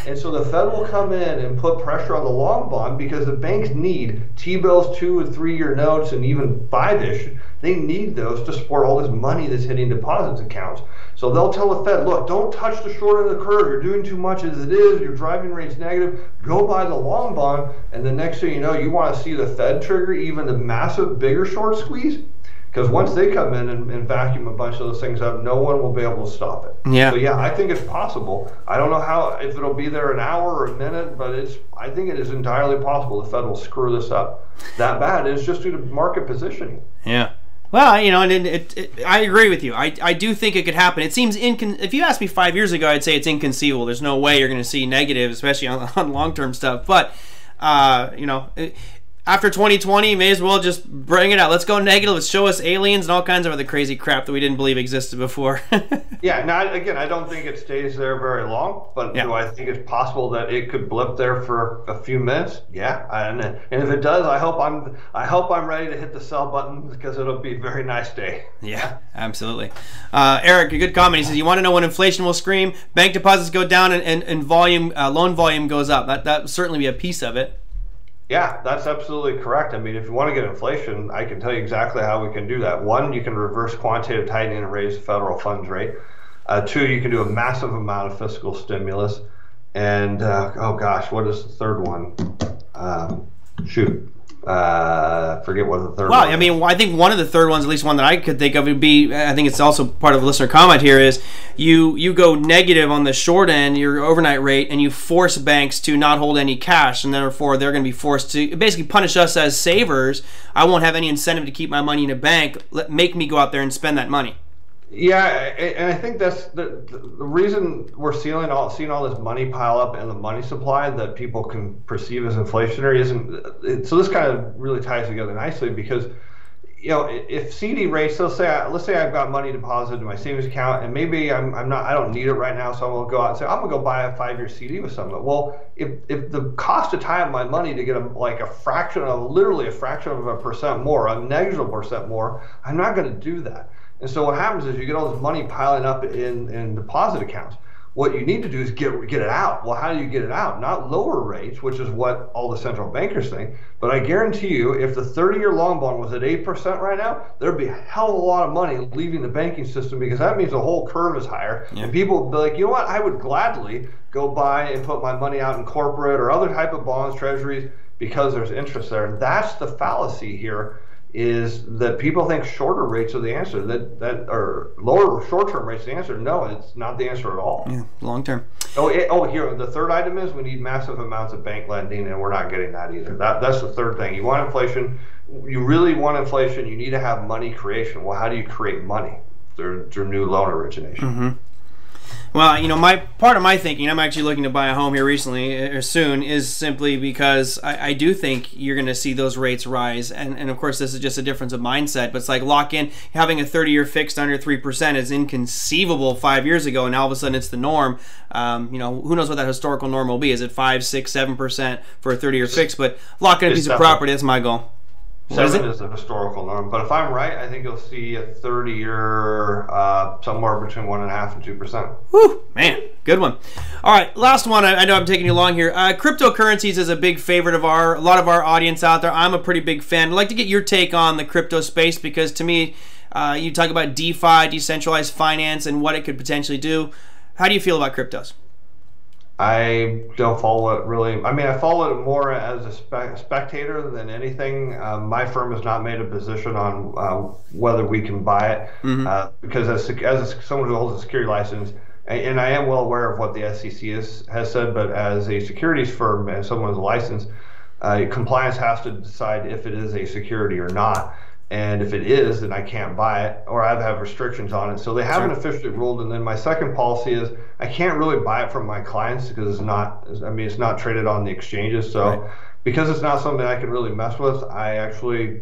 And so the Fed will come in and put pressure on the long bond because the banks need T-bills, two and three-year notes, and even five-ish. They need those to support all this money that's hitting deposits accounts. So they'll tell the Fed, look, don't touch the short end of the curve. You're doing too much as it is. You're driving rate's negative. Go buy the long bond. And the next thing you know, you want to see the Fed trigger even the massive, bigger short squeeze. Because once they come in and, and, vacuum a bunch of those things up, no one will be able to stop it. Yeah. So yeah, I think it's possible. I don't know how if it'll be there an hour or a minute, but it's I think it is entirely possible the Fed will screw this up that bad. It's just due to market positioning. Yeah. Well, you know, and it, it, it, I agree with you. I, I do think it could happen. It seems incon- if you asked me five years ago, I'd say it's inconceivable. There's no way you're going to see negative, especially on, on long term stuff. But uh, you know, after 2020, may as well just bring it out. Let's go negative. Let's show us aliens and all kinds of other crazy crap that we didn't believe existed before. yeah, now again, I don't think it stays there very long, but yeah. do I think it's possible that it could blip there for a few minutes? Yeah, and and if it does, I hope I'm I hope I'm ready to hit the sell button because it'll be a very nice day. Yeah, absolutely. Uh, Eric, a good comment. He says you want to know when inflation will scream. Bank deposits go down and, and, and volume uh, loan volume goes up. That that certainly be a piece of it. Yeah, that's absolutely correct. I mean, if you want to get inflation, I can tell you exactly how we can do that. One, you can reverse quantitative tightening and raise the federal funds rate. Uh, two, you can do a massive amount of fiscal stimulus. And uh, oh gosh, what is the third one? Um, shoot. Uh, forget what the third. Well, one I mean, I think one of the third ones, at least one that I could think of, would be. I think it's also part of the listener comment here is you you go negative on the short end, your overnight rate, and you force banks to not hold any cash, and therefore they're going to be forced to basically punish us as savers. I won't have any incentive to keep my money in a bank. Let make me go out there and spend that money. Yeah, and I think that's the, the reason we're seeing all seeing all this money pile up in the money supply that people can perceive as inflationary isn't. So this kind of really ties together nicely because, you know, if CD rates, let's say I, let's say I've got money deposited in my savings account, and maybe I'm, I'm not I don't need it right now, so I'm gonna go out and say I'm gonna go buy a five year CD with someone. Well, if if the cost to tie up my money to get a like a fraction of literally a fraction of a percent more, a negligible percent more, I'm not gonna do that. And so what happens is you get all this money piling up in, in deposit accounts. What you need to do is get get it out. Well, how do you get it out? Not lower rates, which is what all the central bankers think. But I guarantee you, if the 30-year long bond was at 8% right now, there'd be a hell of a lot of money leaving the banking system because that means the whole curve is higher. Yeah. And people would be like, you know what? I would gladly go buy and put my money out in corporate or other type of bonds, treasuries, because there's interest there. And that's the fallacy here is that people think shorter rates are the answer that that or lower short-term rates the answer. No it's not the answer at all. Yeah long term oh it, oh here the third item is we need massive amounts of bank lending and we're not getting that either. That that's the third thing. You want inflation you really want inflation you need to have money creation. Well how do you create money? Through, through new loan origination. Mm-hmm. Well, you know, my part of my thinking, I'm actually looking to buy a home here recently or uh, soon, is simply because I, I do think you're going to see those rates rise, and and of course this is just a difference of mindset. But it's like lock in having a 30 year fixed under three percent is inconceivable five years ago, and now all of a sudden it's the norm. Um, you know, who knows what that historical norm will be? Is it five, six, seven percent for a 30 year fix? But lock in a piece of property, that's my goal. Seven is, is the historical norm, but if I'm right, I think you'll see a 30-year uh, somewhere between one and a half and two percent. Whew, man, good one. All right, last one. I, I know I'm taking you long here. Uh, cryptocurrencies is a big favorite of our a lot of our audience out there. I'm a pretty big fan. I'd like to get your take on the crypto space because to me, uh, you talk about DeFi, decentralized finance, and what it could potentially do. How do you feel about cryptos? I don't follow it really. I mean, I follow it more as a spe- spectator than anything. Um, my firm has not made a position on uh, whether we can buy it mm-hmm. uh, because as, as someone who holds a security license, and I am well aware of what the SEC is, has said, but as a securities firm and someone who's licensed, uh, compliance has to decide if it is a security or not. And if it is, then I can't buy it, or I have restrictions on it. So they haven't officially ruled. And then my second policy is I can't really buy it from my clients because it's not. I mean, it's not traded on the exchanges. So right. because it's not something I can really mess with, I actually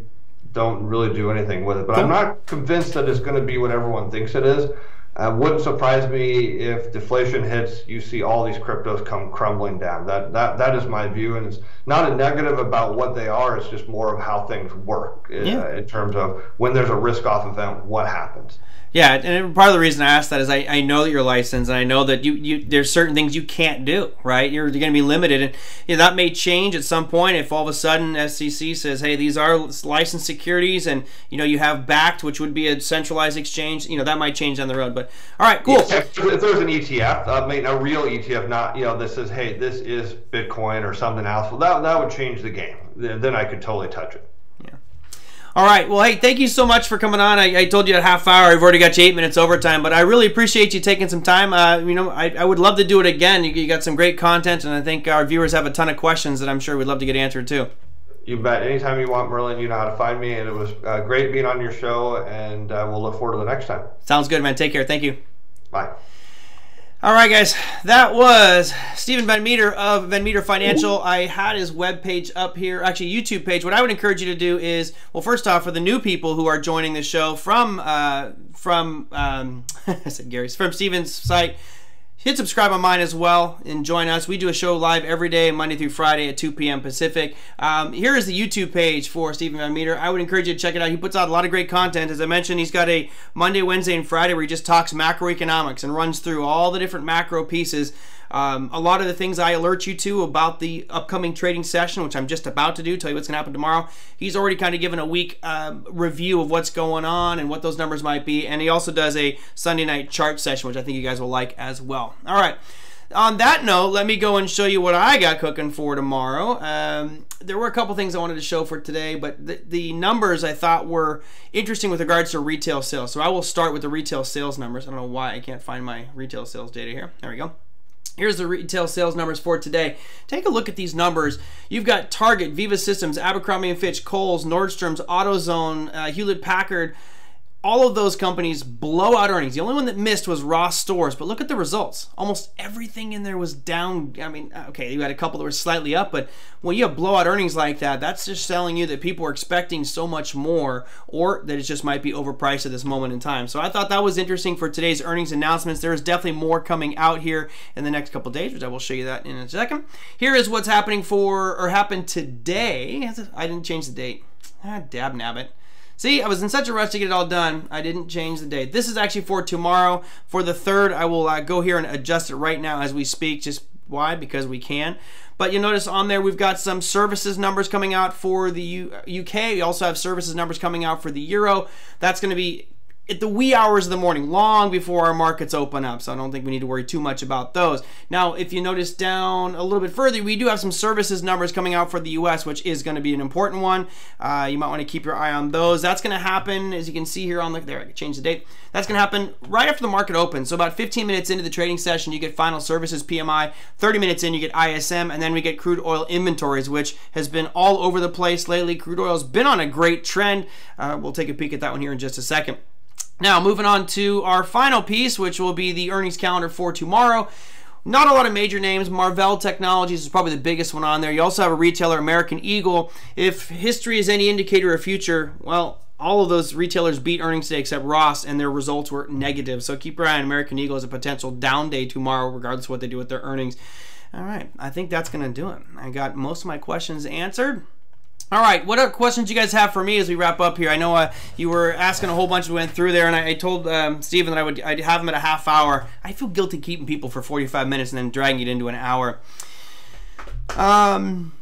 don't really do anything with it. But I'm not convinced that it's going to be what everyone thinks it is. Uh, wouldn't surprise me if deflation hits, you see all these cryptos come crumbling down. That that that is my view, and it's not a negative about what they are. It's just more of how things work uh, in terms of when there's a risk-off event, what happens. Yeah, and part of the reason I asked that is I, I know that you're licensed, and I know that you, you there's certain things you can't do, right? You're, you're going to be limited, and you know, that may change at some point if all of a sudden SEC says, hey, these are licensed securities, and you know you have backed, which would be a centralized exchange. You know that might change down the road, but all right, cool. If there's an ETF, I mean a real ETF, not you know this says, hey, this is Bitcoin or something else. Well, that that would change the game. Then I could totally touch it. All right. Well, hey, thank you so much for coming on. I, I, told you a half hour. I've already got you eight minutes overtime, but I really appreciate you taking some time. Uh, you know, I, I, would love to do it again. You, you, got some great content, and I think our viewers have a ton of questions that I'm sure we'd love to get answered too. You bet. Anytime you want, Merlin, you know how to find me, and it was uh, great being on your show, and uh, we'll look forward to the next time. Sounds good, man. Take care. Thank you. Bye. All right, guys, that was Steven Van Metre of Van Metre Financial. I had his web page up here, actually YouTube page. What I would encourage you to do is, well, first off, for the new people who are joining the show from uh, from um, I said Gary's from Steven's site Hit subscribe on mine as well and join us. We do a show live every day, Monday through Friday at 2 p.m. Pacific. Um, here is the YouTube page for Steven Van Metre. I would encourage you to check it out. He puts out a lot of great content. As I mentioned, he's got a Monday, Wednesday, and Friday where he just talks macroeconomics and runs through all the different macro pieces um, a lot of the things I alert you to about the upcoming trading session, which I'm just about to do, tell you what's going to happen tomorrow. He's already kind of given a week uh, review of what's going on and what those numbers might be. And he also does a Sunday night chart session, which I think you guys will like as well. All right. on that note, let me go and show you what I got cooking for tomorrow. Um, there were a couple things I wanted to show for today, but the, the numbers I thought were interesting with regards to retail sales. So I will start with the retail sales numbers. I don't know why I can't find my retail sales data here. There we go. Here's the retail sales numbers for today. Take a look at these numbers. You've got Target, Veeva Systems, Abercrombie & Fitch, Kohl's, Nordstrom's, AutoZone, uh, Hewlett-Packard, all of those companies blow out earnings. The only one that missed was Ross Stores, but look at the results. Almost everything in there was down. I mean, okay, you had a couple that were slightly up, but when you have blowout earnings like that, that's just telling you that people are expecting so much more or that it just might be overpriced at this moment in time. So I thought that was interesting for today's earnings announcements. There is definitely more coming out here in the next couple days, which I will show you that in a second. Here is what's happening for or happened today. I didn't change the date. Ah, dab nabbit. See, I was in such a rush to get it all done, I didn't change the date. This is actually for tomorrow. For the 3rd, I will uh, go here and adjust it right now as we speak. Just why? Because we can. But you'll notice on there we've got some services numbers coming out for the U UK. We also have services numbers coming out for the Euro. That's going to be at the wee hours of the morning, long before our markets open up. So I don't think we need to worry too much about those. Now, if you notice down a little bit further, we do have some services numbers coming out for the US, which is going to be an important one. Uh, you might want to keep your eye on those. That's going to happen, as you can see here on the, there, I can change the date. That's going to happen right after the market opens. So about 15 minutes into the trading session, you get final services PMI. 30 minutes in, you get ISM, and then we get crude oil inventories, which has been all over the place lately. Crude oil's been on a great trend. Uh, we'll take a peek at that one here in just a second. Now, moving on to our final piece, which will be the earnings calendar for tomorrow. Not a lot of major names. Marvell Technologies is probably the biggest one on there. You also have a retailer, American Eagle. If history is any indicator of future, well, all of those retailers beat earnings today except Ross, and their results were negative. So keep your eye on American Eagle as a potential down day tomorrow, regardless of what they do with their earnings. All right, I think that's going to do it. I got most of my questions answered. All right, what other questions you guys have for me as we wrap up here? I know uh, you were asking a whole bunch. We went through there, and I, I told um, Steven that I would I'd have him at a half hour. I feel guilty keeping people for 45 minutes and then dragging it into an hour. Um,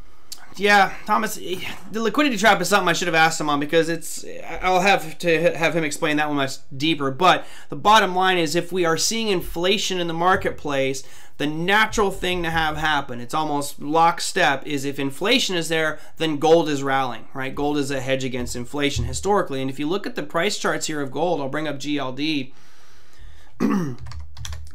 yeah, Thomas, the liquidity trap is something I should have asked him on because it's. I'll have to have him explain that one much deeper. But the bottom line is, if we are seeing inflation in the marketplace the natural thing to have happen, it's almost lockstep, is if inflation is there, then gold is rallying, right? Gold is a hedge against inflation historically. And if you look at the price charts here of gold, I'll bring up GLD. you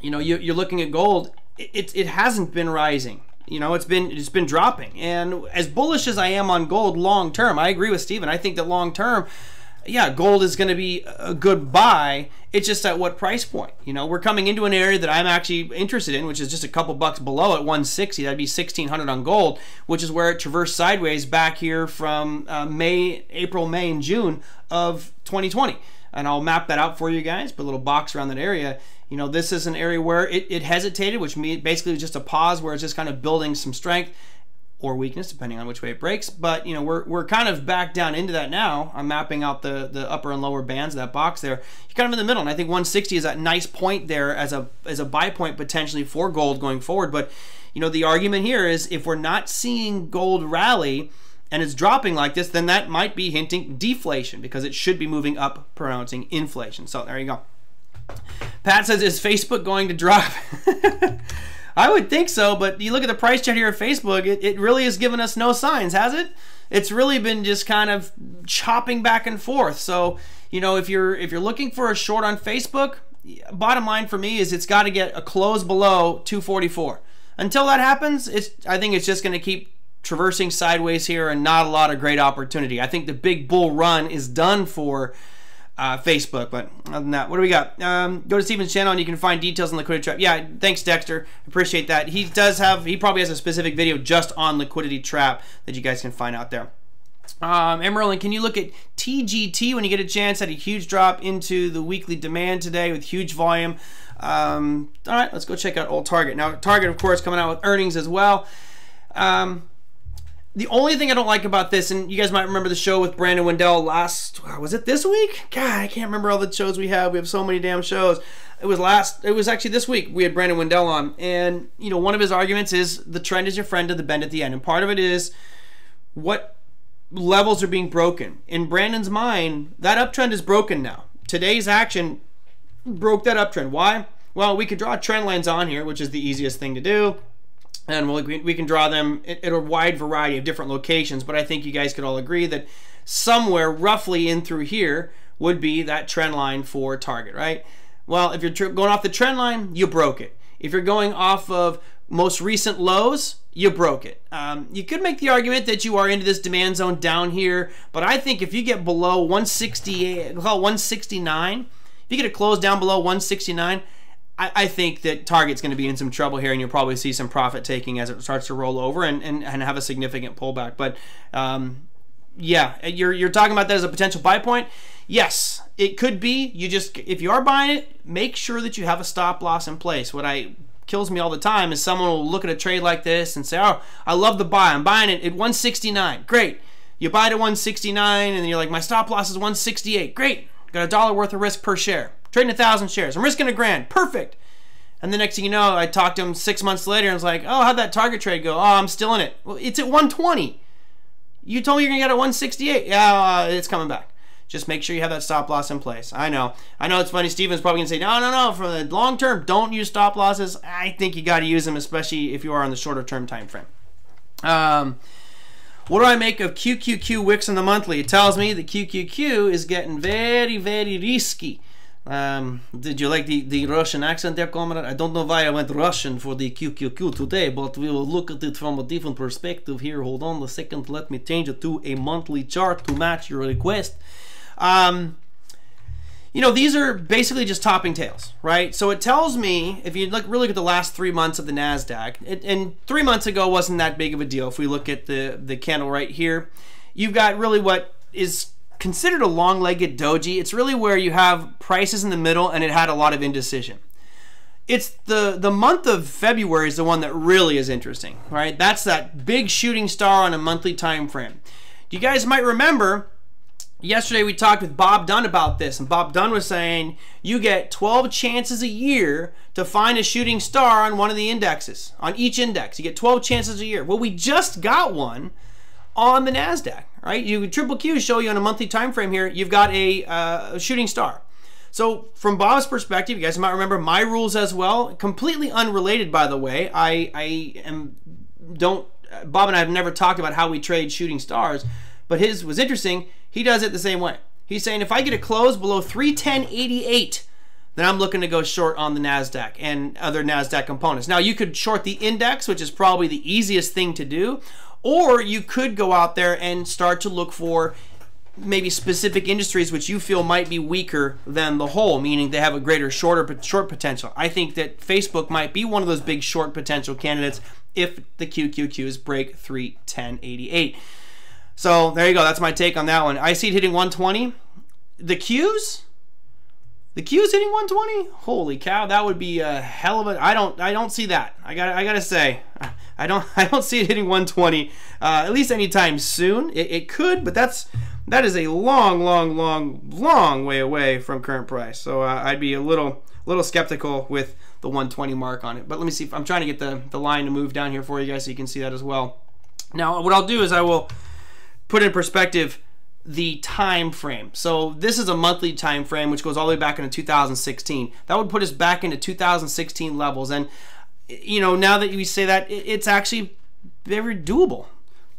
know, you, are looking at gold, it, it, hasn't been rising. You know, it's been it's been dropping. And as bullish as I am on gold long term, I agree with Steven. I think that long term, yeah, gold is going to be a good buy. It's just at what price point? You know, we're coming into an area that I'm actually interested in, which is just a couple bucks below at 160. That'd be 1600 on gold, which is where it traversed sideways back here from uh, May, April, May, and June of 2020. And I'll map that out for you guys. Put a little box around that area. You know, this is an area where it, it hesitated, which basically was just a pause where it's just kind of building some strength or weakness, depending on which way it breaks. But you know, we're, we're kind of back down into that now. I'm mapping out the, the upper and lower bands of that box there. You're kind of in the middle, and I think 160 is that nice point there as a as a buy point potentially for gold going forward. But you know, the argument here is if we're not seeing gold rally and it's dropping like this, then that might be hinting deflation because it should be moving up, pronouncing inflation. So there you go. Pat says, is Facebook going to drop? I would think so, but you look at the price chart here at Facebook, it, it really has given us no signs, has it? It's really been just kind of chopping back and forth. So, you know, if you're if you're looking for a short on Facebook, bottom line for me is it's got to get a close below 244. Until that happens, it's I think it's just going to keep traversing sideways here and not a lot of great opportunity. I think the big bull run is done for uh, Facebook. But other than that, what do we got? Um, go to Steven's channel and you can find details on liquidity trap. Yeah, thanks Dexter. Appreciate that. He does have, he probably has a specific video just on liquidity trap that you guys can find out there. Um, Emerald, can you look at TGT when you get a chance? Had a huge drop into the weekly demand today with huge volume. Um, all right, let's go check out old Target. Now, Target, of course, coming out with earnings as well. Um, the only thing I don't like about this, and you guys might remember the show with Brandon Wendell last, was it this week? God, I can't remember all the shows we have. We have so many damn shows. It was last, it was actually this week we had Brandon Wendell on. And, you know, one of his arguments is the trend is your friend to the bend at the end. And part of it is what levels are being broken. In Brandon's mind, that uptrend is broken now. Today's action broke that uptrend. Why? Well, we could draw trend lines on here, which is the easiest thing to do. And we'll, we can draw them at a wide variety of different locations, but I think you guys could all agree that somewhere roughly in through here would be that trend line for target, right? Well, if you're going off the trend line, you broke it. If you're going off of most recent lows, you broke it. Um, you could make the argument that you are into this demand zone down here, but I think if you get below 168, well, 169, if you get a close down below 169, I, I think that Target's going to be in some trouble here, and you'll probably see some profit taking as it starts to roll over and, and, and have a significant pullback. But um, yeah, you're, you're talking about that as a potential buy point. Yes, it could be. You just, if you are buying it, make sure that you have a stop loss in place. What I kills me all the time is someone will look at a trade like this and say, "Oh, I love the buy. I'm buying it at 169. Great." You buy it at 169, and then you're like, "My stop loss is 168. Great. Got a dollar worth of risk per share. Trading a thousand shares. I'm risking a grand. Perfect." And the next thing you know, I talked to him six months later and was like, "Oh, how'd that target trade go? Oh, I'm still in it. Well, it's at 120. You told me you're gonna get it at 168. Yeah, uh, it's coming back." Just make sure you have that stop loss in place. I know. I know it's funny. Steven's probably going to say, no, no, no. For the long term, don't use stop losses. I think you got to use them, especially if you are on the shorter term time frame. Um, what do I make of QQQ wicks in the monthly? It tells me that QQQ is getting very, very risky. Um, did you like the, the Russian accent there, comrade? I don't know why I went Russian for the QQQ today, but we will look at it from a different perspective here. Hold on a second. Let me change it to a monthly chart to match your request. Um, you know, these are basically just topping tails, right? So it tells me, if you look really at the last three months of the NASDAQ, it, and three months ago wasn't that big of a deal. If we look at the, the candle right here, you've got really what is considered a long-legged doji. It's really where you have prices in the middle and it had a lot of indecision. It's the, the month of February is the one that really is interesting, right? That's that big shooting star on a monthly time frame. You guys might remember yesterday we talked with Bob Dunn about this, and Bob Dunn was saying you get 12 chances a year to find a shooting star on one of the indexes, on each index. You get 12 chances a year. Well, we just got one on the Nasdaq, right? You triple Q show you on a monthly time frame here. You've got a, uh, shooting star. So from Bob's perspective, you guys might remember my rules as well. Completely unrelated, by the way. I I am don't. Bob and I have never talked about how we trade shooting stars, but his was interesting he does it the same way. He's saying if I get a close below 310.88, then I'm looking to go short on the NASDAQ and other NASDAQ components. Now, you could short the index, which is probably the easiest thing to do, or you could go out there and start to look for maybe specific industries which you feel might be weaker than the whole, meaning they have a greater shorter short potential. I think that Facebook might be one of those big short potential candidates if the QQQs break 310.88. So there you go. That's my take on that one. I see it hitting 120. The Qs? The Qs hitting 120? Holy cow, that would be a hell of a. I don't. I don't see that. I got. I gotta say, I don't. I don't see it hitting 120. Uh, at least anytime soon. It, it could, but that's that is a long, long, long, long way away from current price. So uh, I'd be a little, little skeptical with the 120 mark on it. But let me see. If, I'm trying to get the the line to move down here for you guys so you can see that as well. Now, what I'll do is I will put in perspective the time frame. So this is a monthly time frame which goes all the way back into 2016. That would put us back into 2016 levels and you know, now that you say that it's actually very doable.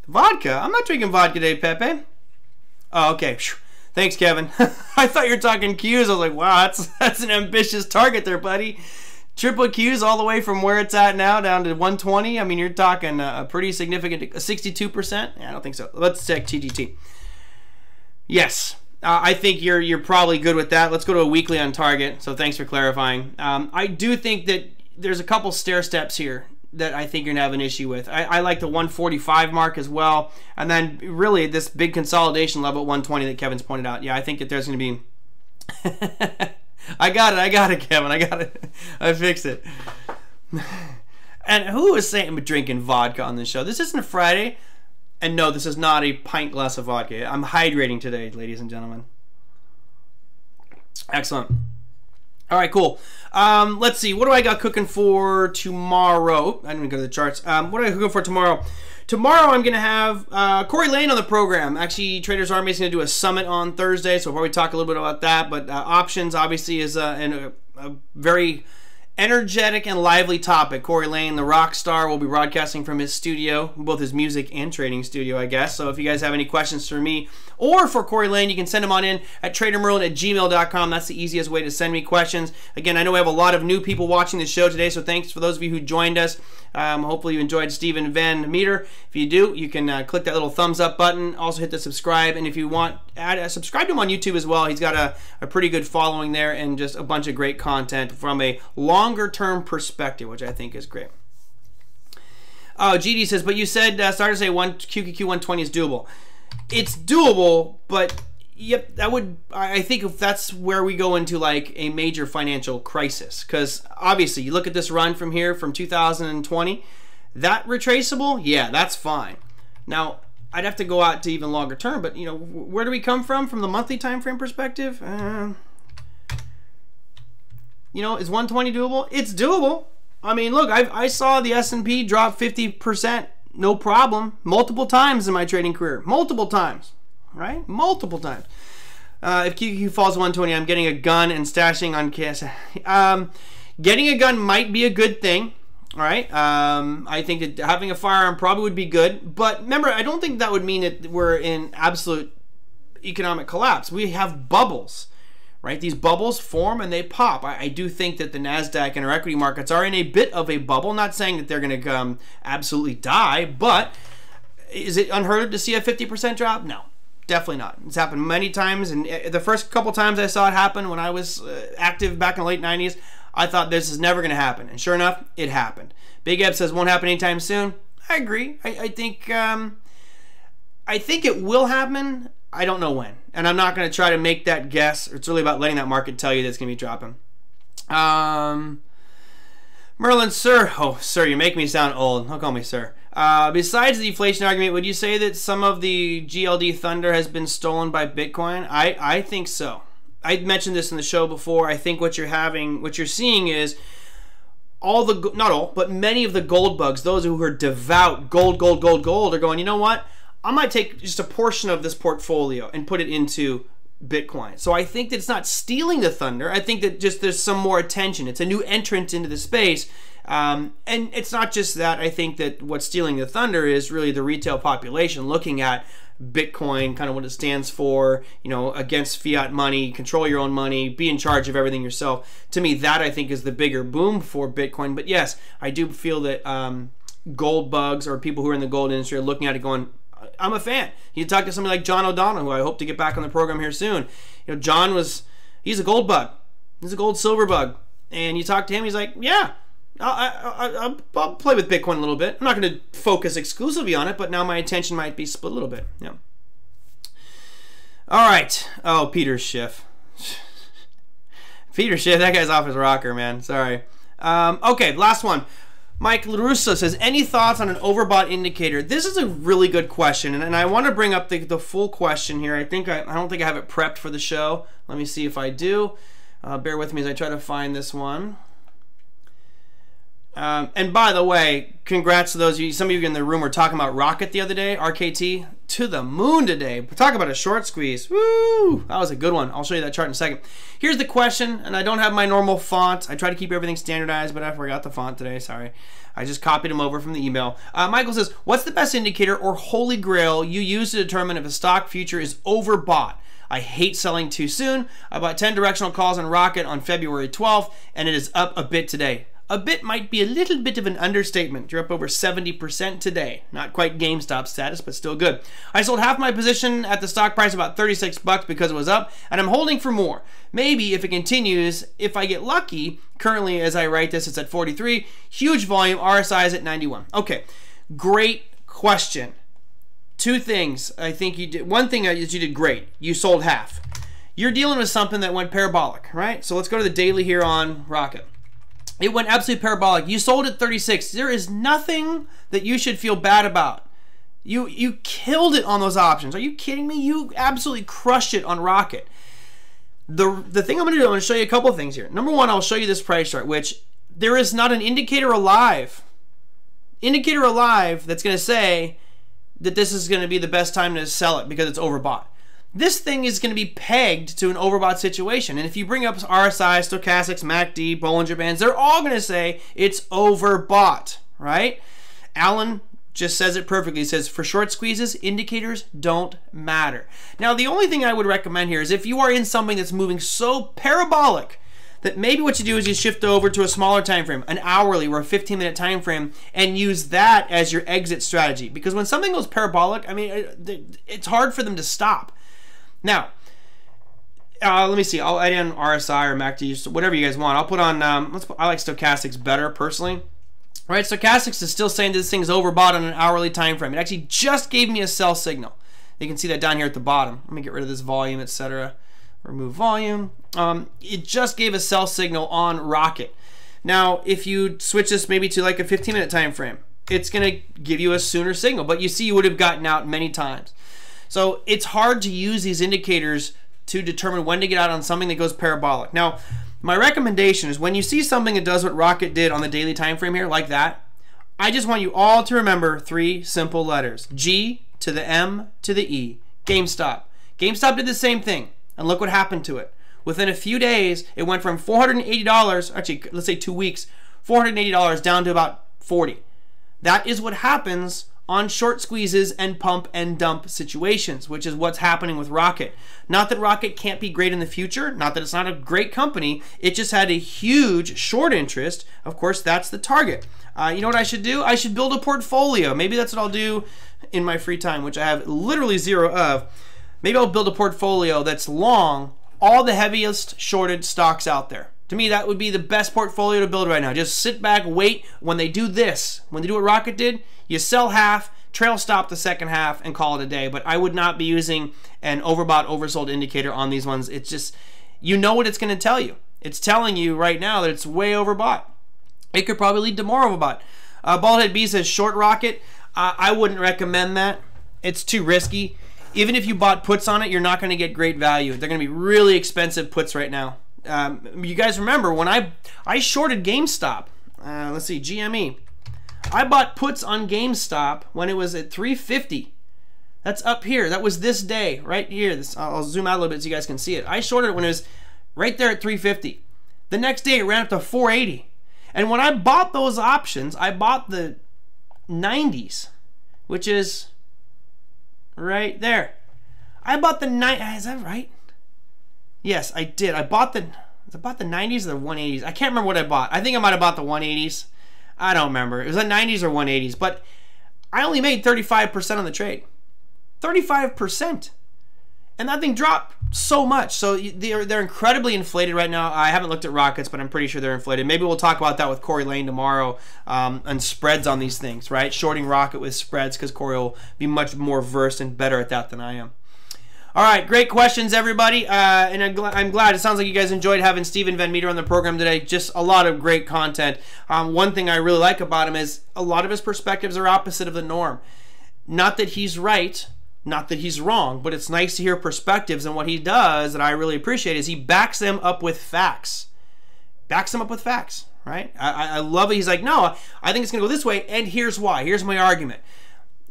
Vodka. I'm not drinking vodka today, Pepe. Oh, okay. Thanks, Kevin. I thought you were talking Qs. I was like, wow, that's that's an ambitious target there, buddy. Triple Qs all the way from where it's at now down to 120. I mean, you're talking a pretty significant, 62%. Yeah, I don't think so. Let's check TGT. Yes, uh, I think you're you're probably good with that. Let's go to a weekly on target. So thanks for clarifying. Um, I do think that there's a couple stair steps here that I think you're gonna have an issue with. I, I, like the 145 mark as well, and then really this big consolidation level at 120 that Kevin's pointed out. Yeah, I think that there's gonna be. I got it. I got it, Kevin. I got it. I fixed it. And who is saying we're drinking vodka on this show? This isn't a Friday. And no, this is not a pint glass of vodka. I'm hydrating today, ladies and gentlemen. Excellent. All right, cool. Um, let's see. What do I got cooking for tomorrow? I didn't go to the charts. Um, what are I cooking for tomorrow? Tomorrow I'm going to have uh, Corey Lane on the program. Actually, Traders Army is going to do a summit on Thursday, so we'll probably talk a little bit about that. But uh, options, obviously, is uh, a, a very energetic and lively topic. Corey Lane, the rock star, will be broadcasting from his studio, both his music and trading studio, I guess. So if you guys have any questions for me or for Corey Lane, you can send them on in at tradermerlin at gmail.com. That's the easiest way to send me questions. Again, I know we have a lot of new people watching the show today, so thanks for those of you who joined us. Um, hopefully you enjoyed Steven Van Metre. If you do, you can uh, click that little thumbs up button. Also hit the subscribe, and if you want, add uh, subscribe to him on YouTube as well. He's got a, a pretty good following there and just a bunch of great content from a longer term perspective, which I think is great. Oh, GD says, but you said uh, to say one QQQ 120 is doable. It's doable, but yep, that would I think if that's where we go into like a major financial crisis because obviously you look at this run from here from 2020, that retraceable, yeah, that's fine. Now I'd have to go out to even longer term, but you know where do we come from from the monthly time frame perspective? Uh, you know, is 120 doable? It's doable. I mean, look, I I saw the S&P drop 50 percent, no problem, multiple times in my trading career, multiple times right? Multiple times. Uh, if QQ falls 120, I'm getting a gun and stashing on cash. Um, getting a gun might be a good thing. All right. Um, I think that having a firearm probably would be good. But remember, I don't think that would mean that we're in absolute economic collapse. We have bubbles, right? These bubbles form and they pop. I, I do think that the NASDAQ and our equity markets are in a bit of a bubble. Not saying that they're going to um, absolutely die, but is it unheard of to see a 50% drop? No definitely not. It's happened many times, and uh, the first couple times I saw it happen when I was uh, active back in the late '90s, I thought this is never going to happen, and sure enough, it happened. Big Eb says won't happen anytime soon. I agree. I, I think um, I think it will happen. I don't know when, and I'm not going to try to make that guess. It's really about letting that market tell you that it's going to be dropping. Um, Merlin, sir. Oh, sir, you make me sound old. Don't call me sir. Uh, besides the deflation argument, would you say that some of the GLD thunder has been stolen by Bitcoin? I, I think so. I mentioned this in the show before. I think what you're having, what you're seeing is all the, not all, but many of the gold bugs, those who are devout gold, gold, gold, gold, are going, you know what? I might take just a portion of this portfolio and put it into Bitcoin. So I think that it's not stealing the thunder. I think that just there's some more attention. It's a new entrant into the space um, and it's not just that. I think that what's stealing the thunder is really the retail population looking at Bitcoin, kind of what it stands for, you know, against fiat money, control your own money, be in charge of everything yourself. To me, that I think is the bigger boom for Bitcoin. But yes, I do feel that um, gold bugs or people who are in the gold industry are looking at it going, I'm a fan. You talk to somebody like John O'Donnell, who I hope to get back on the program here soon. You know, John was, he's a gold bug. He's a gold silver bug. And you talk to him, he's like, yeah, I, will play with Bitcoin a little bit. I'm not going to focus exclusively on it, but now my attention might be split a little bit. Yeah. All right. Oh, Peter Schiff. Peter Schiff, that guy's off his rocker, man. Sorry. Um, okay, last one. Mike LaRusso says, any thoughts on an overbought indicator? This is a really good question, and, and I want to bring up the, the full question here. I think I, I don't think I have it prepped for the show. Let me see if I do. Uh, bear with me as I try to find this one. Um, and by the way, congrats to those of you. Some of you in the room were talking about Rocket the other day, RKT, to the moon today. Talk about a short squeeze. Woo! That was a good one. I'll show you that chart in a second. Here's the question, and I don't have my normal font. I try to keep everything standardized, but I forgot the font today. Sorry. I just copied them over from the email. Uh, Michael says, What's the best indicator or holy grail you use to determine if a stock future is overbought? I hate selling too soon. I bought 10 directional calls on Rocket on February 12th, and it is up a bit today. A bit might be a little bit of an understatement. You're up over 70% today. Not quite GameStop status, but still good. I sold half my position at the stock price about 36 bucks because it was up, and I'm holding for more. Maybe if it continues, if I get lucky, currently as I write this, it's at 43. Huge volume, RSI is at 91. Okay, great question. Two things I think you did. One thing is you did great. You sold half. You're dealing with something that went parabolic, right? So let's go to the daily here on Rocket. It went absolutely parabolic. You sold at 36. There is nothing that you should feel bad about. You you killed it on those options. Are you kidding me? You absolutely crushed it on Rocket. The the thing I'm going to do, I'm going to show you a couple of things here. Number one, I'll show you this price chart, which there is not an indicator alive, indicator alive that's going to say that this is going to be the best time to sell it because it's overbought. This thing is going to be pegged to an overbought situation. And if you bring up RSI, stochastics, MACD, Bollinger Bands, they're all going to say it's overbought, right? Alan just says it perfectly. He says, for short squeezes, indicators don't matter. Now, the only thing I would recommend here is if you are in something that's moving so parabolic that maybe what you do is you shift over to a smaller time frame, an hourly or a 15 minute time frame, and use that as your exit strategy. Because when something goes parabolic, I mean, it's hard for them to stop. Now, uh, let me see. I'll add in RSI or MACD, whatever you guys want. I'll put on. Um, let's. Put, I like stochastics better personally. Right, stochastics is still saying this thing is overbought on an hourly time frame. It actually just gave me a sell signal. You can see that down here at the bottom. Let me get rid of this volume, etc. Remove volume. Um, it just gave a sell signal on Rocket. Now, if you switch this maybe to like a 15 minute time frame, it's going to give you a sooner signal. But you see, you would have gotten out many times. So it's hard to use these indicators to determine when to get out on something that goes parabolic. Now, my recommendation is when you see something that does what Rocket did on the daily time frame here, like that, I just want you all to remember three simple letters. G to the M to the E. GameStop. GameStop did the same thing, and look what happened to it. Within a few days, it went from $480, actually, let's say two weeks, $480 down to about 40. That is what happens on short squeezes and pump and dump situations, which is what's happening with Rocket. Not that Rocket can't be great in the future, not that it's not a great company, it just had a huge short interest. Of course, that's the target. Uh, you know what I should do? I should build a portfolio. Maybe that's what I'll do in my free time, which I have literally zero of. Maybe I'll build a portfolio that's long all the heaviest shorted stocks out there. To me, that would be the best portfolio to build right now. Just sit back, wait. When they do this, when they do what Rocket did, you sell half, trail stop the second half, and call it a day. But I would not be using an overbought, oversold indicator on these ones. It's just, you know what it's going to tell you. It's telling you right now that it's way overbought. It could probably lead to more overbought. Uh, Baldhead B says short rocket. Uh, I wouldn't recommend that. It's too risky. Even if you bought puts on it, you're not going to get great value. They're going to be really expensive puts right now. Um, you guys remember when I I shorted GameStop? Uh, let's see, GME. I bought puts on GameStop when it was at 350. That's up here. That was this day, right here. This, I'll zoom out a little bit so you guys can see it. I shorted it when it was right there at 350. The next day it ran up to 480. And when I bought those options, I bought the 90s, which is right there. I bought the nine. Is that right? Yes, I did. I bought the. I bought the 90s or the 180s. I can't remember what I bought. I think I might have bought the 180s. I don't remember. It was the 90s or 180s, but I only made 35% on the trade. 35%. And that thing dropped so much. So they're, they're incredibly inflated right now. I haven't looked at rockets, but I'm pretty sure they're inflated. Maybe we'll talk about that with Corey Lane tomorrow um, and spreads on these things, right? Shorting rocket with spreads because Corey will be much more versed and better at that than I am. All right, great questions, everybody. Uh, and I'm, gl- I'm, glad. It sounds like you guys enjoyed having Steven Van Metre on the program today. Just a lot of great content. Um, one thing I really like about him is a lot of his perspectives are opposite of the norm. Not that he's right, not that he's wrong, but it's nice to hear perspectives. And what he does that I really appreciate is he backs them up with facts. Backs them up with facts, right? I, I love it. He's like, no, I think it's going to go this way, and here's why. Here's my argument.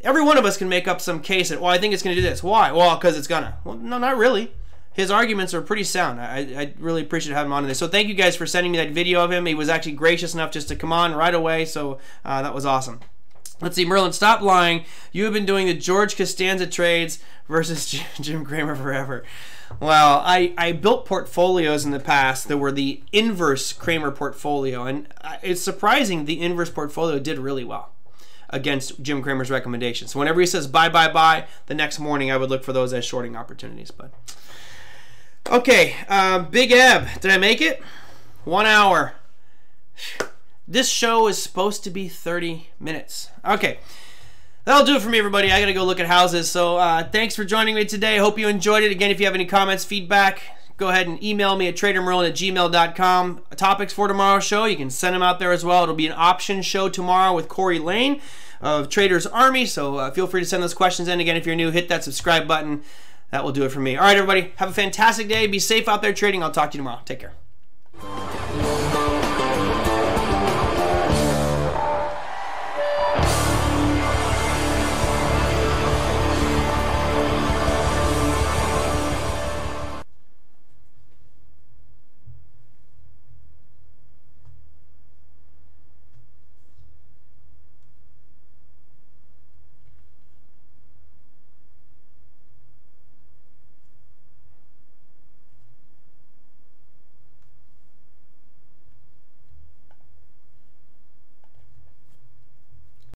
Every one of us can make up some case that, well, I think it's going to do this. Why? Well, because it's going to. Well, no, not really. His arguments are pretty sound. I, I really appreciate having him on today. So thank you guys for sending me that video of him. He was actually gracious enough just to come on right away. So uh, that was awesome. Let's see, Merlin, stop lying. You have been doing the George Costanza trades versus Jim Cramer forever. Well, I, I built portfolios in the past that were the inverse Cramer portfolio, and uh, it's surprising the inverse portfolio did really well against Jim Cramer's recommendations. So whenever he says buy, buy, buy, the next morning I would look for those as shorting opportunities. But okay, uh, Big Eb, did I make it? One hour. This show is supposed to be 30 minutes. Okay. That'll do it for me, everybody. I gotta go look at houses. So, uh, thanks for joining me today. Hope you enjoyed it. Again, if you have any comments, feedback, go ahead and email me at tradermerlin at gmail.com. Topics for tomorrow's show, you can send them out there as well. It'll be an option show tomorrow with Corey Lane of Traders Army. So uh, feel free to send those questions in. Again, if you're new, hit that subscribe button. That will do it for me. All right, everybody. Have a fantastic day. Be safe out there trading. I'll talk to you tomorrow. Take care.